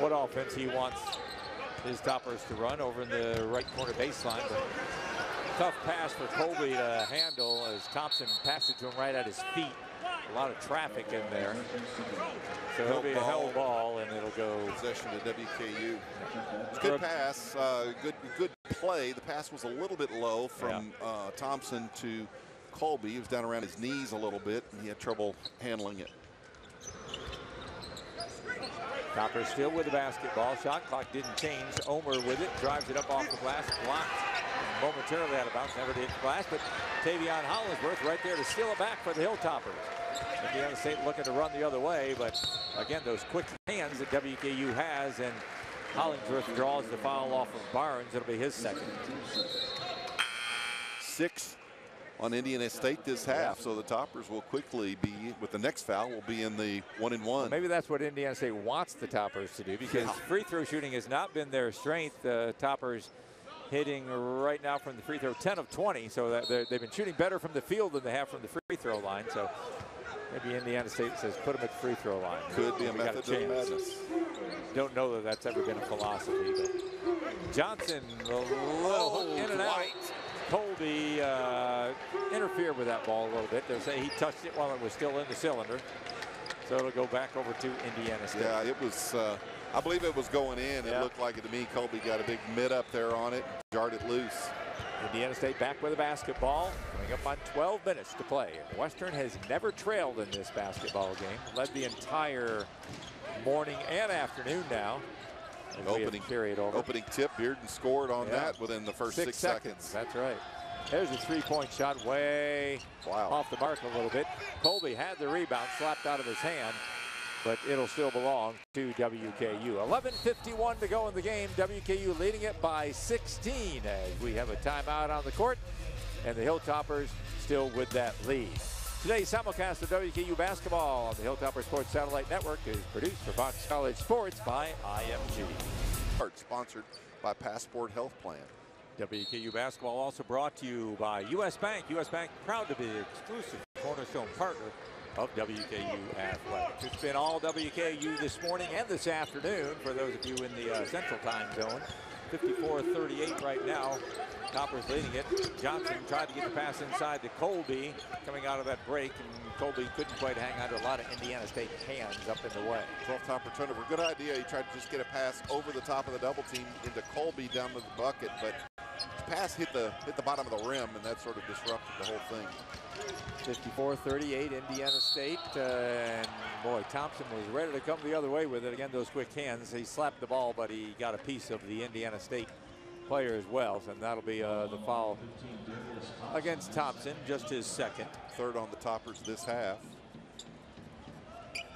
what offense he wants his toppers to run over in the right corner baseline. But tough pass for Coleby to handle as Thompson passed it to him right at his feet. A lot of traffic in there. So it'll be a hell ball and it'll go. Possession to WKU. Good pass, uh, good good play. The pass was a little bit low from yeah. uh, Thompson to Coleby. He was down around his knees a little bit and he had trouble handling it. Topper still with the basketball. Shot clock didn't change. Ohmer with it. Drives it up off the glass. Blocked momentarily out of bounds. Never did glass. But Taveion Hollingsworth right there to steal it back for the Hilltoppers. Indiana State looking to run the other way. But again, those quick hands that WKU has. And Hollingsworth draws the foul off of Barnes. It'll be his second. Six on Indiana State this half. So the toppers will quickly be, with the next foul, will be in the one and one. Well, maybe that's what Indiana State wants the toppers to do because yeah. free throw shooting has not been their strength. The toppers hitting right now from the free throw 10 of 20. So they've been shooting better from the field than they have from the free throw line. So maybe Indiana State says put them at the free throw line. Could be a method of madness. Don't know that that's ever been a philosophy. But Johnson, a little oh, in and out. Coleby uh, interfered with that ball a little bit. They'll say he touched it while it was still in the cylinder. So it'll go back over to Indiana State. Yeah, it was, uh, I believe it was going in. It looked like it to me. Coleby got a big mid up there on it, jarred it loose. Indiana State back with a basketball, coming up on 12 minutes to play. Western has never trailed in this basketball game, led the entire morning and afternoon now opening period over. Opening tip, Bearden scored on yeah. that within the first six, six seconds. seconds. That's right. There's a three-point shot way wow. off the mark a little bit. Coleby had the rebound slapped out of his hand, but it'll still belong to WKU. 11.51 to go in the game. WKU leading it by 16 as we have a timeout on the court, and the Hilltoppers still with that lead. Today's simulcast of WKU basketball on the Hilltopper Sports Satellite Network is produced for Fox College Sports by IMG. Sponsored by Passport Health Plan. WKU basketball also brought to you by U.S. Bank. U.S. Bank proud to be the exclusive cornerstone partner of WKU Athletics. It's been all WKU this morning and this afternoon for those of you in the uh, central time zone. 54-38 right now. Topper's leading it. Johnson tried to get the pass inside to Coleby coming out of that break, and Coleby couldn't quite hang on to a lot of Indiana State hands up in the way. 12 topper turnover. Good idea. He tried to just get a pass over the top of the double team into Coleby down to the bucket, but pass hit the hit the bottom of the rim, and that sort of disrupted the whole thing. 54-38 Indiana State. Uh, and boy, Thompson was ready to come the other way with it. Again, those quick hands. He slapped the ball, but he got a piece of the Indiana State player as well. And that'll be uh, the foul against Thompson, just his second. Third on the toppers this half.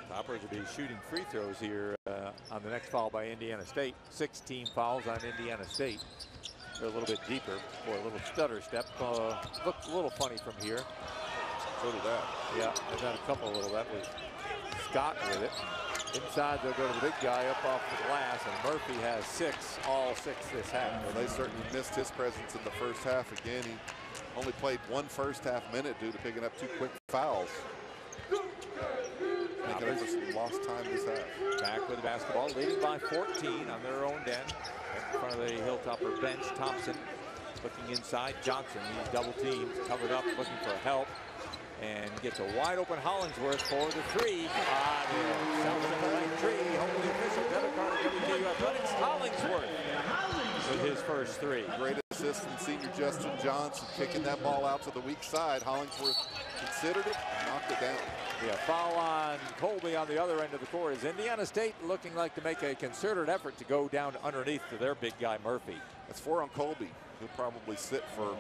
Toppers will be shooting free throws here uh, on the next foul by Indiana State. 16 fouls on Indiana State. They're a little bit deeper for a little stutter step. Uh, looks a little funny from here. So did that. Yeah, they've had a couple of little. That was Scott with it. Inside, they'll go to the big guy up off the glass, and Murphy has six, all six this half. Well, they certainly missed his presence in the first half. Again, he only played one first half minute due to picking up two quick fouls. Making up for some lost time this half. Back with the basketball, leading by 14 on their own end. In front of the Hilltopper bench, Thompson looking inside. Johnson, he's double teamed, covered up, looking for help. And gets a wide open Hollingsworth for the three. Ah, the right tree. Official debit card. Hollingsworth with his first three. Great assist from senior Justin Johnson, kicking that ball out to the weak side. Hollingsworth considered it, knocked it down. Yeah, foul on Coleby on the other end of the court. Is Indiana State looking like to make a concerted effort to go down underneath to their big guy Murphy? That's four on Coleby. He'll probably sit for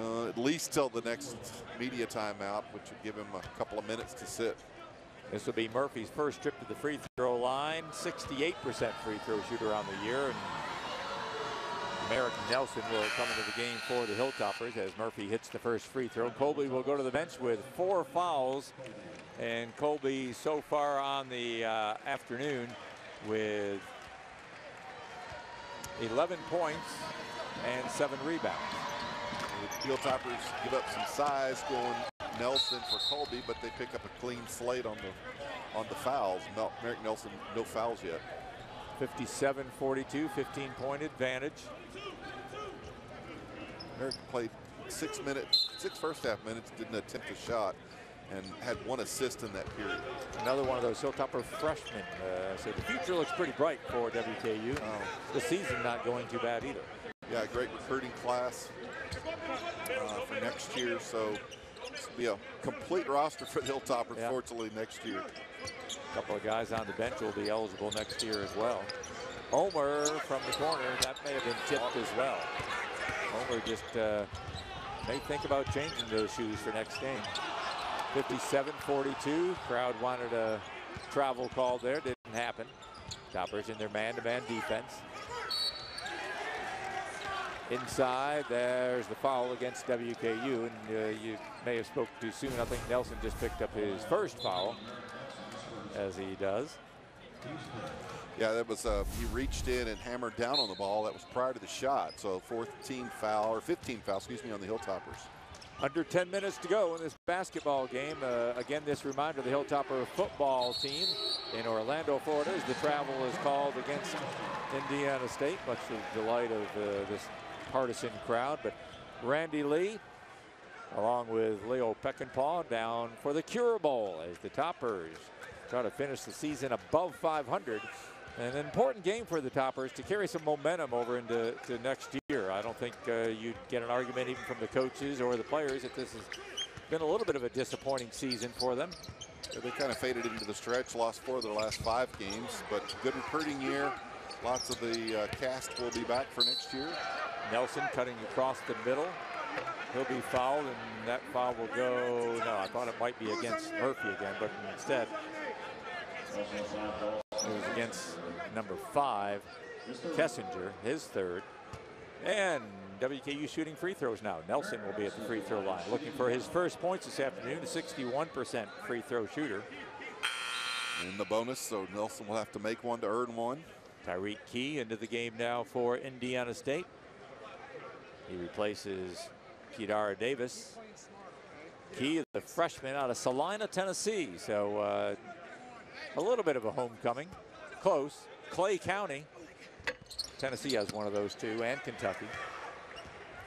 uh, at least till the next media timeout, which would give him a couple of minutes to sit. This will be Murphy's first trip to the free throw line. 68% free throw shooter on the year. And Merrick Nelson will come into the game for the Hilltoppers as Murphy hits the first free throw. Coleby will go to the bench with four fouls. And Coleby so far on the uh, afternoon with 11 points and seven rebounds. Hilltoppers give up some size going Nelson for Coleby, but they pick up a clean slate on the on the fouls. Mel Merrick Nelson, no fouls yet. 57-42, 15 point advantage. Merrick played six minutes, six first half minutes, didn't attempt a shot, and had one assist in that period. Another one of those Hilltopper freshmen. Uh, so the future looks pretty bright for WKU. Oh. The season not going too bad either. Yeah, great recruiting class uh, for next year. So this will be a complete roster for the Hilltoppers, Yeah. fortunately, next year. A couple of guys on the bench will be eligible next year as well. Ohmer from the corner, that may have been tipped as well. Ohmer just uh, may think about changing those shoes for next game. 57-42, crowd wanted a travel call there, didn't happen. Toppers in their man-to-man defense. Inside, there's the foul against WKU, and uh, you may have spoke too soon. I think Nelson just picked up his first foul, as he does. Yeah, that was uh, he reached in and hammered down on the ball. That was prior to the shot. So 14 foul or 15 foul, excuse me, on the Hilltoppers. Under 10 minutes to go in this basketball game. Uh, again, this reminder the Hilltopper football team in Orlando, Florida, as the travel is called against Indiana State, much to the delight of uh, this partisan crowd. But Randy Lee, along with Leo Peckenpaugh, down for the Cure Bowl as the Toppers try to finish the season above 500. An important game for the Toppers to carry some momentum over into to next year. I don't think uh, you'd get an argument even from the coaches or the players that this has been a little bit of a disappointing season for them. Yeah, they kind of faded into the stretch, lost four of their last five games, but good recruiting year. Lots of the uh, cast will be back for next year. Nelson cutting across the middle. He'll be fouled, and that foul will go. No, I thought it might be against Murphy again, but instead it was against number five, Kessinger, his third. And WKU shooting free throws now. Nelson will be at the free throw line, looking for his first points this afternoon. A 61% free throw shooter. In the bonus, so Nelson will have to make one to earn one. Tyreke Key into the game now for Indiana State. He replaces Qiydar Davis. Key, the freshman out of Celina, Tennessee. So uh, a little bit of a homecoming. Close. Clay County. Tennessee has one of those too, and Kentucky.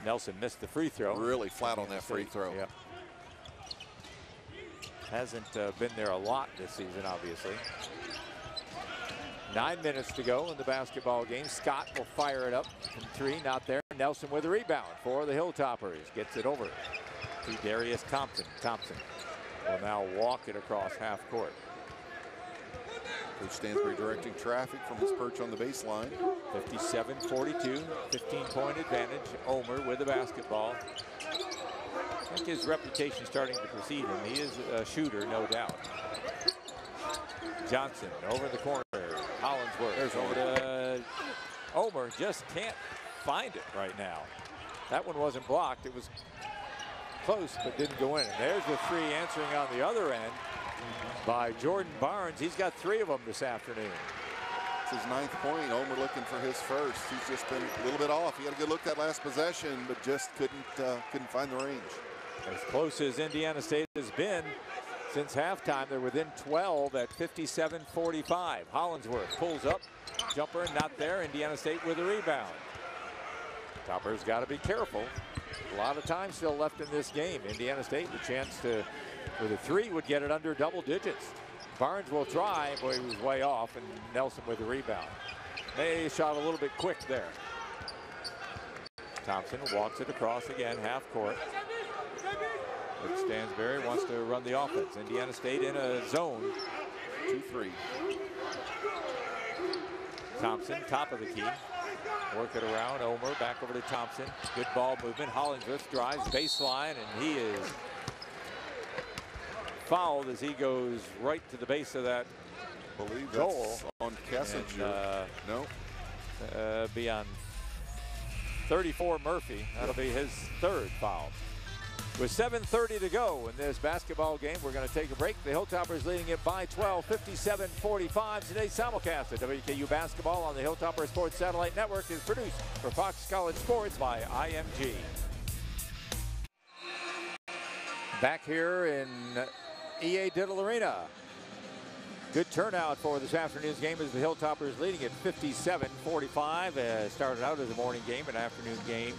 Nelson missed the free throw. Really flat on that free throw. Yep. Hasn't uh, been there a lot this season, obviously. Nine minutes to go in the basketball game. Scott will fire it up from three, not there. Nelson with a rebound for the Hilltoppers. Gets it over to Darius Thompson. Thompson will now walk it across half court. Coach Stansbury directing traffic from his perch on the baseline. 57-42, 15-point advantage. Ohmer with the basketball. I think his reputation starting to precede him. He is a shooter, no doubt. Johnson over the corner. There's over to Ohmer. Just can't find it right now. That one wasn't blocked. It was close, but didn't go in. And there's the three answering on the other end by Jordan Barnes. He's got three of them this afternoon. It's his ninth point. Ohmer looking for his first. He's just been a little bit off. He had a good look that last possession, but just couldn't uh, couldn't find the range. As close as Indiana State has been since halftime. They're within 12 at 57-45. Hollingsworth pulls up, jumper not there. Indiana State with a rebound. Topper's got to be careful. A lot of time still left in this game. Indiana State the chance to, with a three, would get it under double digits. Barnes will try, but he was way off, and Nelson with the rebound. They shot a little bit quick there. Thompson walks it across again, half court. But Stansbury wants to run the offense. Indiana State in a zone. 2-3. Thompson, top of the key. Work it around. Ohmer back over to Thompson. Good ball movement. Hollingsworth drives baseline, and he is fouled as he goes right to the base of that I believe goal. on Kessinger. And, uh, no. uh, be on 34 Murphy. That'll be his third foul. With 7.30 to go in this basketball game, we're going to take a break. The Hilltoppers leading it by 12, 57-45. Today's simulcast of WKU basketball on the Hilltopper Sports Satellite Network is produced for Fox College Sports by IMG. Back here in EA Diddle Arena. Good turnout for this afternoon's game as the Hilltoppers leading at 57-45. Uh, started out as a morning game, an afternoon game.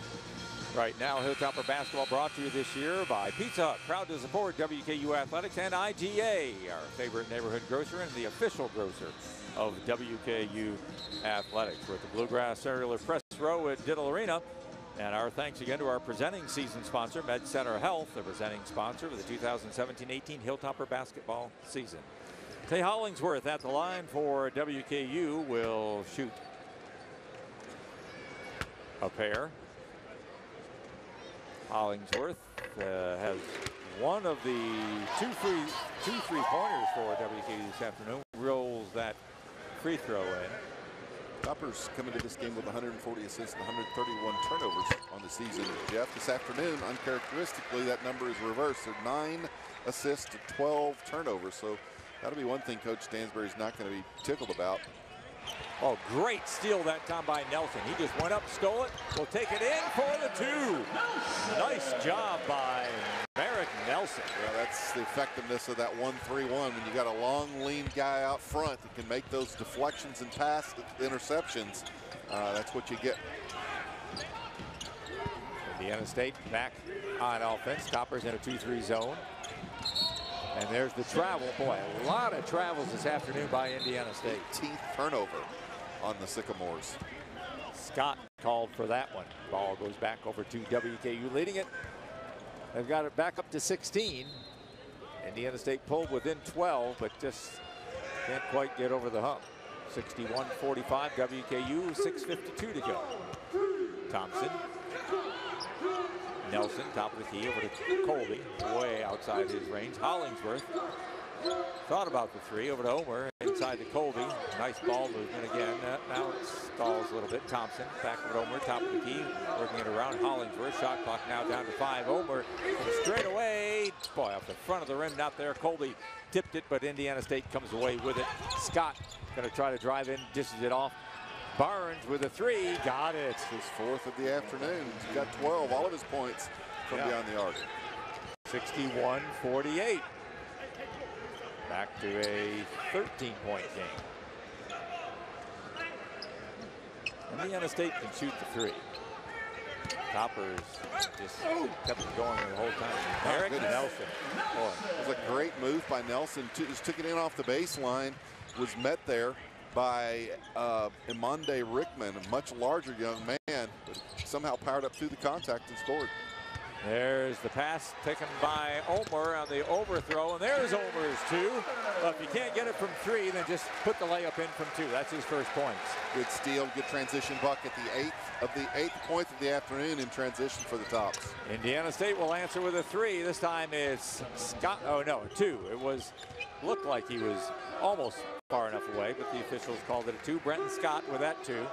Right now, Hilltopper basketball brought to you this year by Pizza Hut, proud to support WKU Athletics and IGA, our favorite neighborhood grocer and the official grocer of WKU Athletics. At the Bluegrass Cellular Press Row at Diddle Arena. And our thanks again to our presenting season sponsor, Med Center Health, the presenting sponsor of the 2017-18 Hilltopper basketball season. Clay Hollingsworth at the line for WKU will shoot a pair. Hollingsworth uh, has one of the two free two three pointers for WKU this afternoon. Rolls that free throw in. Toppers coming to this game with 140 assists and 131 turnovers on the season. Jeff, this afternoon, uncharacteristically, that number is reversed. They're nine assists to 12 turnovers. So that'll be one thing Coach Stansbury's not going to be tickled about. Oh, great steal that time by Nelson. He just went up, stole it, will take it in for the two. Nice job by Merrick Nelson. Yeah, that's the effectiveness of that 1-3-1 when you got a long, lean guy out front that can make those deflections and pass interceptions. Uh, that's what you get. Indiana State back on offense. Toppers in a 2-3 zone. And there's the travel. Boy, a lot of travels this afternoon by Indiana State. 18th turnover on the Sycamores. Scott called for that one. Ball goes back over to WKU leading it. They've got it back up to 16. Indiana State pulled within 12, but just can't quite get over the hump. 61-45 WKU, 6.52 to go. Thompson. Nelson, top of the key, over to Coleby, way outside his range. Hollingsworth thought about the three, over to Ohmer, inside to Coleby. Nice ball movement again. Uh, now it stalls a little bit. Thompson, back over to Ohmer, top of the key, working it around. Hollingsworth, shot clock now down to five. Ohmer straight away, boy, off the front of the rim, not there. Coleby tipped it, but Indiana State comes away with it. Scott going to try to drive in, dishes it off. Barnes with a three, got it. His fourth of the afternoon. He's got 12, all of his points from Yeah. beyond the arc. 61-48. Back to a 13-point game. Indiana State can shoot the three. Toppers just kept it going the whole time. Oh, Eric goodness. Nelson. Boy, It was a great move by Nelson. Just took it in off the baseline, was met there by uh, Rickman, a much larger young man, somehow powered up through the contact and scored. There's the pass taken by Ohmer on the overthrow, and there's Ohmer's two. But if you can't get it from three, then just put the layup in from two. That's his first points. Good steal, good transition bucket, at the eighth of the eighth point of the afternoon in transition for the tops. Indiana State will answer with a three. This time it's Scott. Oh no, two. It was looked like he was almost far enough away, but the officials called it a two. Brenton Scott with that two.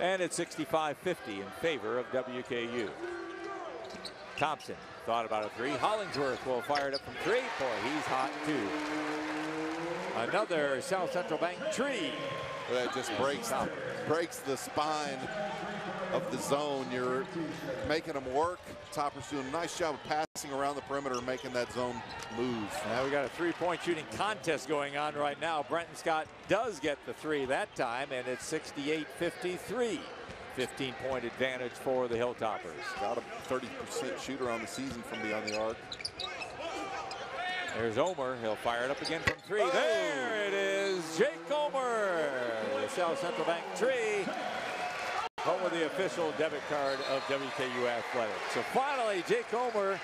And it's 65-50 in favor of WKU. Thompson thought about a three. Hollingsworth will fire it up from three. Boy, he's hot too. Another South Central Bank tree. That just breaks breaks the spine of the zone. You're making them work. Topper's doing a nice job of passing around the perimeter, making that zone move. Now we got a three-point shooting contest going on right now. Brenton Scott does get the three that time, and it's 68-53. 15-point advantage for the Hilltoppers. About a 30% shooter on the season from beyond the arc. There's Ohmer. He'll fire it up again from three. Oh. There it is. Jake Ohmer. The South Central Bank tree. Home with the official debit card of WKU Athletics. So finally, Jake Ohmer,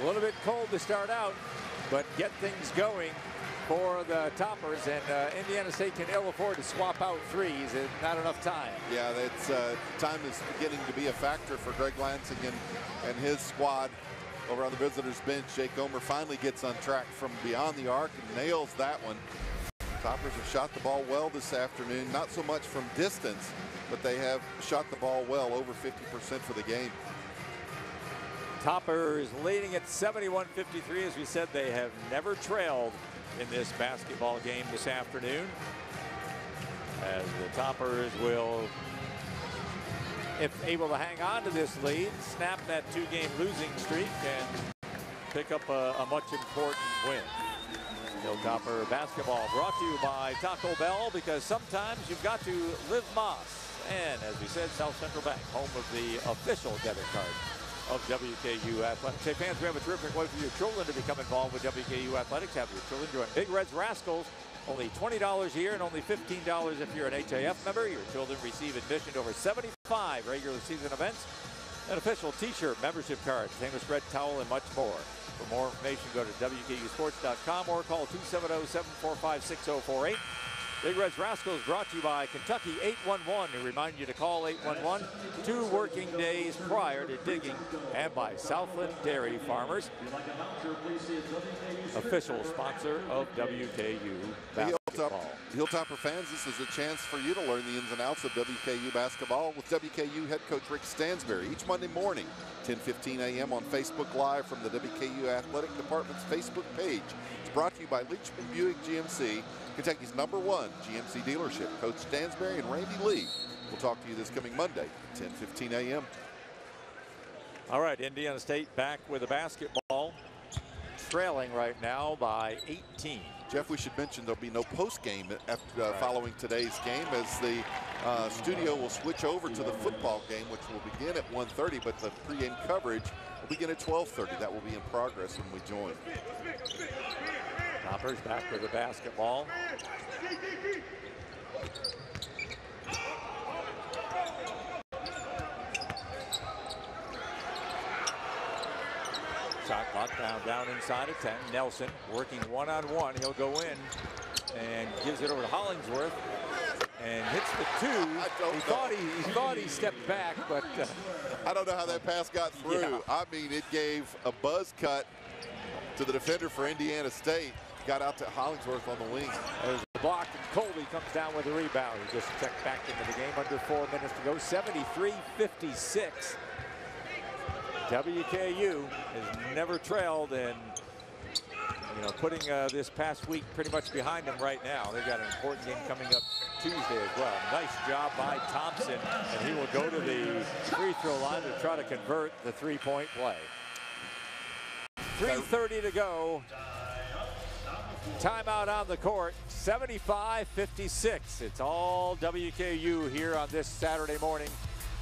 a little bit cold to start out, but get things going for the toppers. And uh, Indiana State can ill afford to swap out threes and not enough time. Yeah, that's uh, time is beginning to be a factor for Greg Lansing and, and his squad over on the visitors bench. Jake Ohmer finally gets on track from beyond the arc and nails that one. Toppers have shot the ball well this afternoon, not so much from distance, but they have shot the ball well, over 50% for the game. Toppers leading at 71-53. As we said, they have never trailed in this basketball game this afternoon. As the Toppers will if able to hang on to this lead, snap that two-game losing streak, and pick up a, a much important win. Hilltopper basketball brought to you by Taco Bell because sometimes you've got to live Moss. And as we said, South Central Bank, home of the official debit card of WKU Athletics. Hey fans, we have a terrific way for your children to become involved with WKU Athletics. Have your children join Big Reds Rascals only $20 a year and only $15 if you're an HAF member. Your children receive admission to over 75 regular season events, an official t-shirt, membership card, famous red towel, and much more. For more information, go to WKUSports.com or call 270-745-6048. Big Reds Rascals brought to you by Kentucky 811 to remind you to call 811 two working days prior to digging and by Southland Dairy Farmers, official sponsor of WKU basketball. Hilltopper fans, this is a chance for you to learn the ins and outs of WKU basketball with WKU head coach Rick Stansbury each Monday morning, 10:15 a.m. on Facebook Live from the WKU Athletic Department's Facebook page. It's brought to you by Leachman Buick GMC Kentucky's number one GMC dealership. Coach Stansbury and Randy Lee will talk to you this coming Monday, 10:15 a.m. All right, Indiana State back with a basketball, trailing right now by 18. Jeff, we should mention there'll be no post game after, uh, right. following today's game as the uh, studio will switch over to the football game, which will begin at 1:30, but the pregame coverage will begin at 12:30. That will be in progress when we join. Toppers back with the basketball. Shot clock down, down inside of 10. Nelson working one-on-one. -on -one. He'll go in and gives it over to Hollingsworth and hits the two. he know. thought he, he thought he stepped back, but uh, I don't know how that pass got through. Yeah. I mean, it gave a buzz cut to the defender for Indiana State got out to Hollingsworth on the wing. There's the block, and Coleby comes down with a rebound. He just checked back into the game under four minutes to go. 73-56. WKU has never trailed and you know, putting uh, this past week pretty much behind them right now. They've got an important game coming up Tuesday as well. Nice job by Thompson, and he will go to the free throw line to try to convert the three-point play. 3.30 to go. Timeout on the court, 75-56. It's all WKU here on this Saturday morning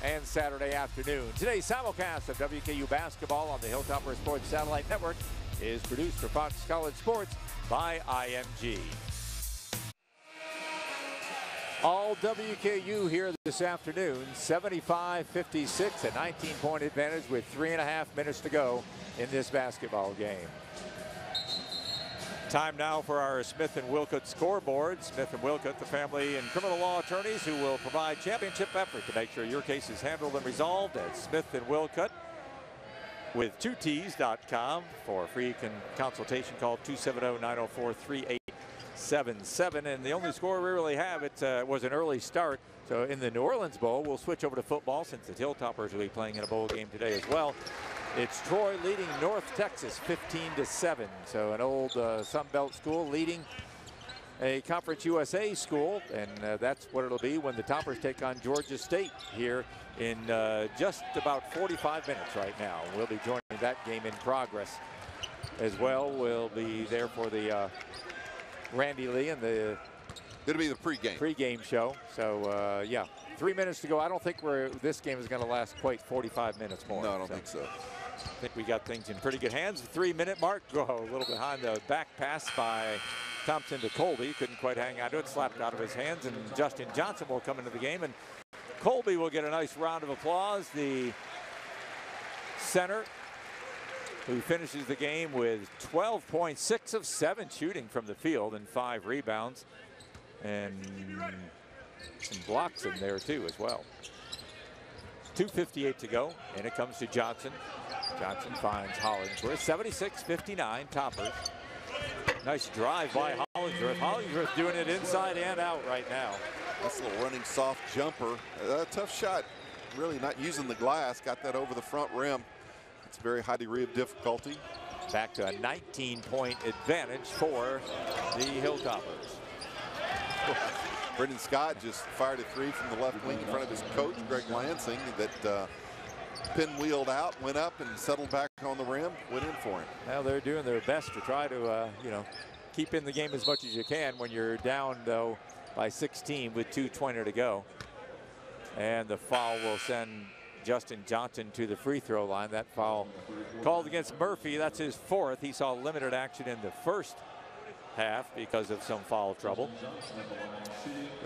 and Saturday afternoon. Today's simulcast of WKU basketball on the Hilltopper Sports Satellite Network is produced for Fox College Sports by IMG. All WKU here this afternoon, 75-56, a 19-point advantage with three and a half minutes to go in this basketball game. Time now for our Smith and Wilcutt scoreboard. Smith and Wilcutt, the family and criminal law attorneys who will provide championship effort to make sure your case is handled and resolved at Smith and Wilcutt with 2Ts.com for a free con consultation call 270-904-3877. And the only score we really have, it uh, was an early start. So in the New Orleans Bowl, we'll switch over to football since the Hilltoppers will be playing in a bowl game today as well. It's Troy leading North Texas 15 to 7. So an old uh, Sun Belt school leading a Conference USA school, and uh, that's what it'll be when the Toppers take on Georgia State here in uh, just about 45 minutes right now. We'll be joining that game in progress as well. We'll be there for the uh, Randy Lee and the It'll be the pregame. Pregame show. So uh, yeah, three minutes to go. I don't think we're this game is going to last quite 45 minutes more. No, I don't so. think so. I think we got things in pretty good hands. The three minute mark, go a little behind the back pass by Thompson to Coleby. Couldn't quite hang on to it, slapped out of his hands, and Justin Johnson will come into the game. And Coleby will get a nice round of applause. The center who finishes the game with 12.6 of 7 shooting from the field and 5 rebounds and some blocks in there too as well. 2.58 to go, and it comes to Johnson. Johnson finds Hollingsworth. 76-59 toppers. Nice drive by Hollingsworth. Hollingsworth doing it inside and out right now. Nice little running soft jumper. A tough shot. Really not using the glass. Got that over the front rim. It's a very high degree of difficulty. Back to a 19-point advantage for the Hilltoppers. <laughs> Brenton Scott just fired a three from the left wing in front of his coach, Greg Lansing, that uh, pinwheeled out, went up and settled back on the rim, went in for him. Now they're doing their best to try to, uh, you know, keep in the game as much as you can when you're down, though, by 16 with 2.20 to go. And the foul will send Justin Johnson to the free throw line. That foul called against Murphy. That's his fourth. He saw limited action in the first half because of some foul trouble.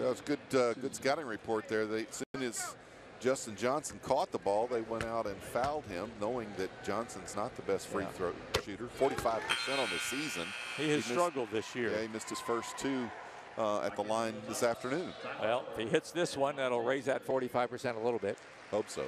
That was good, uh, good scouting report there. They, as soon as Justin Johnson caught the ball, they went out and fouled him, knowing that Johnson's not the best free Yeah. throw shooter. 45% on the season. He has missed- struggled this year. Yeah, he missed his first two uh, at the line this afternoon. Well, if he hits this one, that'll raise that 45% a little bit. Hope so.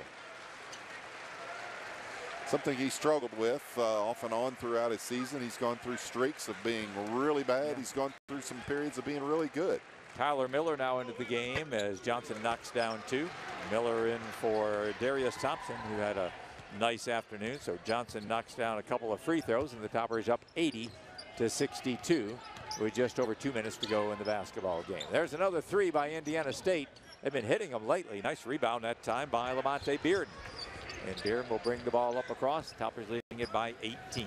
Something he struggled with uh, off and on throughout his season. He's gone through streaks of being really bad. He's gone through some periods of being really good. Tyler Miller now into the game as Johnson knocks down two. Miller in for Darius Thompson, who had a nice afternoon. So Johnson knocks down a couple of free throws, and the Toppers up 80 to 62 with just over two minutes to go in the basketball game. There's another three by Indiana State. They've been hitting them lately. Nice rebound that time by Lamonte Bearden. And Bearden will bring the ball up across. Toppers leading it by 18.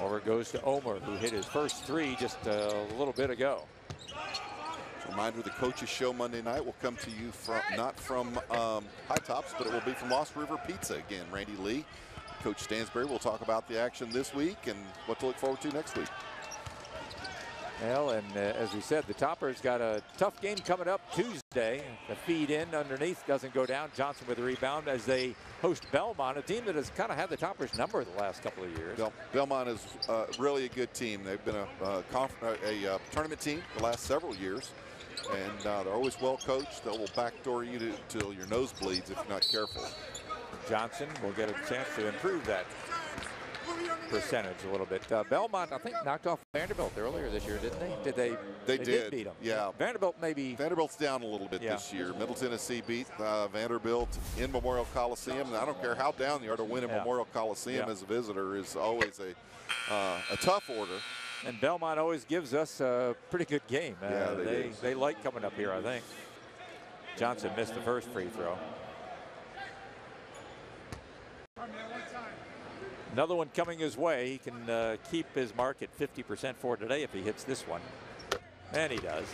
Over goes to Ohmer, who hit his first three just a little bit ago. Reminder, the coaches show Monday night will come to you from not from um, High Tops, but it will be from Lost River Pizza again. Randy Lee, Coach Stansbury will talk about the action this week and what to look forward to next week. Well, and uh, as we said, the Toppers got a tough game coming up Tuesday. The feed in underneath doesn't go down. Johnson with the rebound as they host Belmont, a team that has kind of had the Toppers number the last couple of years. Bel- Belmont is uh, really a good team. They've been a, uh, conf- a, uh tournament team the last several years, and uh, they're always well coached. They will backdoor you to, till your nose bleeds if you're not careful. Johnson will get a chance to improve that percentage a little bit. Uh, Belmont, I think, knocked off Vanderbilt earlier this year, didn't they? Did they? They did, beat them. yeah. Vanderbilt maybe. Vanderbilt's down a little bit Yeah. this year. Middle Tennessee beat uh, Vanderbilt in Memorial Coliseum. And I don't care how down you are to win at Yeah. Memorial Coliseum Yeah. as a visitor is always a uh, a tough order. And Belmont always gives us a pretty good game. Uh, Yeah, they they, they like coming up here, I think. Johnson missed the first free throw. Another one coming his way. He can uh, keep his mark at 50% for today if he hits this one. And he does.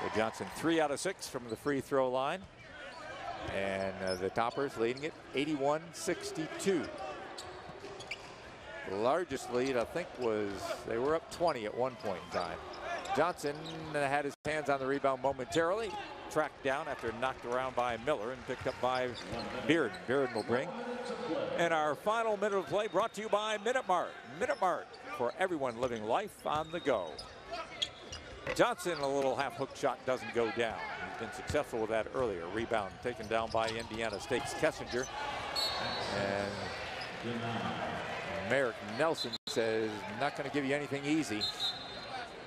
So Johnson three out of six from the free throw line. And uh, the Toppers leading it 81-62. The largest lead, I think, was they were up 20 at one point in time. Johnson had his hands on the rebound momentarily, tracked down after knocked around by Miller and picked up by Bearden. Bearden will bring. And our final minute of play brought to you by Minute Mart. Minute Mart for everyone living life on the go. Johnson, a little half hook shot doesn't go down. He's been successful with that earlier. Rebound taken down by Indiana State's Kessinger. And Merrick Nelson says, not going to give you anything easy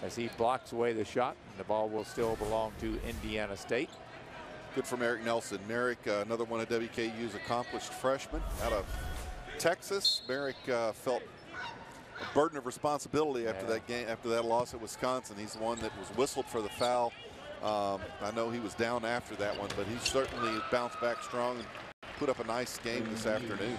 as he blocks away the shot. And the ball will still belong to Indiana State. Good for Merrick Nelson. Merrick, uh, another one of WKU's accomplished freshmen out of Texas. Merrick uh, felt a burden of responsibility after Yeah. that game, after that loss at Wisconsin. He's the one that was whistled for the foul. Um, I know he was down after that one, but he certainly bounced back strong and put up a nice game this afternoon.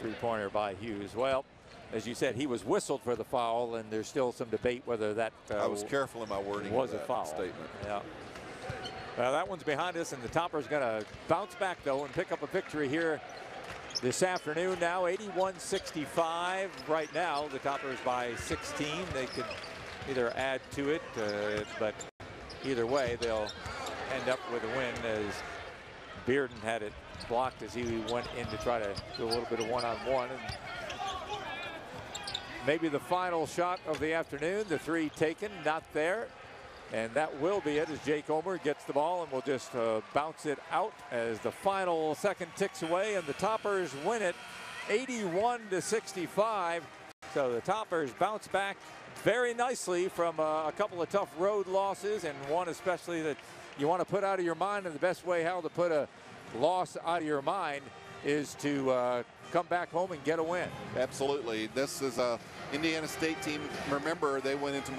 Three-pointer by Hughes. Well, as you said, he was whistled for the foul, and there's still some debate whether that uh, I was careful in my wording. was a foul. statement. Yeah. Well, that one's behind us, and the Topper's going to bounce back, though, and pick up a victory here this afternoon. Now 81-65. Right now, the Toppers by 16. They could either add to it, uh, but either way, they'll end up with a win as Bearden had it blocked as he went in to try to do a little bit of one-on-one. and maybe the final shot of the afternoon, the three taken, not there. And that will be it as Jake Ohmer gets the ball and will just uh, bounce it out as the final second ticks away and the Toppers win it 81 to 65. So the Toppers bounce back very nicely from uh, a couple of tough road losses and one especially that you want to put out of your mind and the best way how to put a loss out of your mind is to uh, come back home and get a win. Absolutely. This is a Indiana State team. Remember, they went into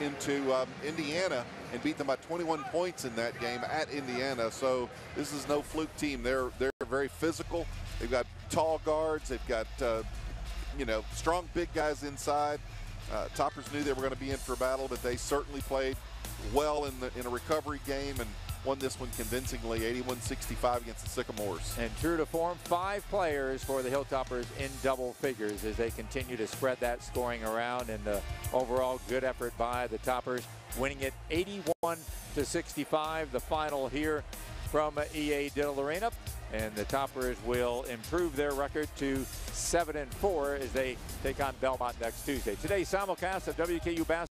into um, Indiana and beat them by 21 points in that game at Indiana. So this is no fluke team. They're they're very physical. They've got tall guards. They've got uh, you know strong big guys inside. Uh, Toppers knew they were going to be in for a battle, but they certainly played well in the in a recovery game and won this one convincingly, 81-65 against the Sycamores. And true to form, five players for the Hilltoppers in double figures as they continue to spread that scoring around. And the overall good effort by the Toppers, winning it 81 to 65. The final here from EA Arena. And the Toppers will improve their record to 7 and 4 as they take on Belmont next Tuesday. Today's simulcast of WKU basketball.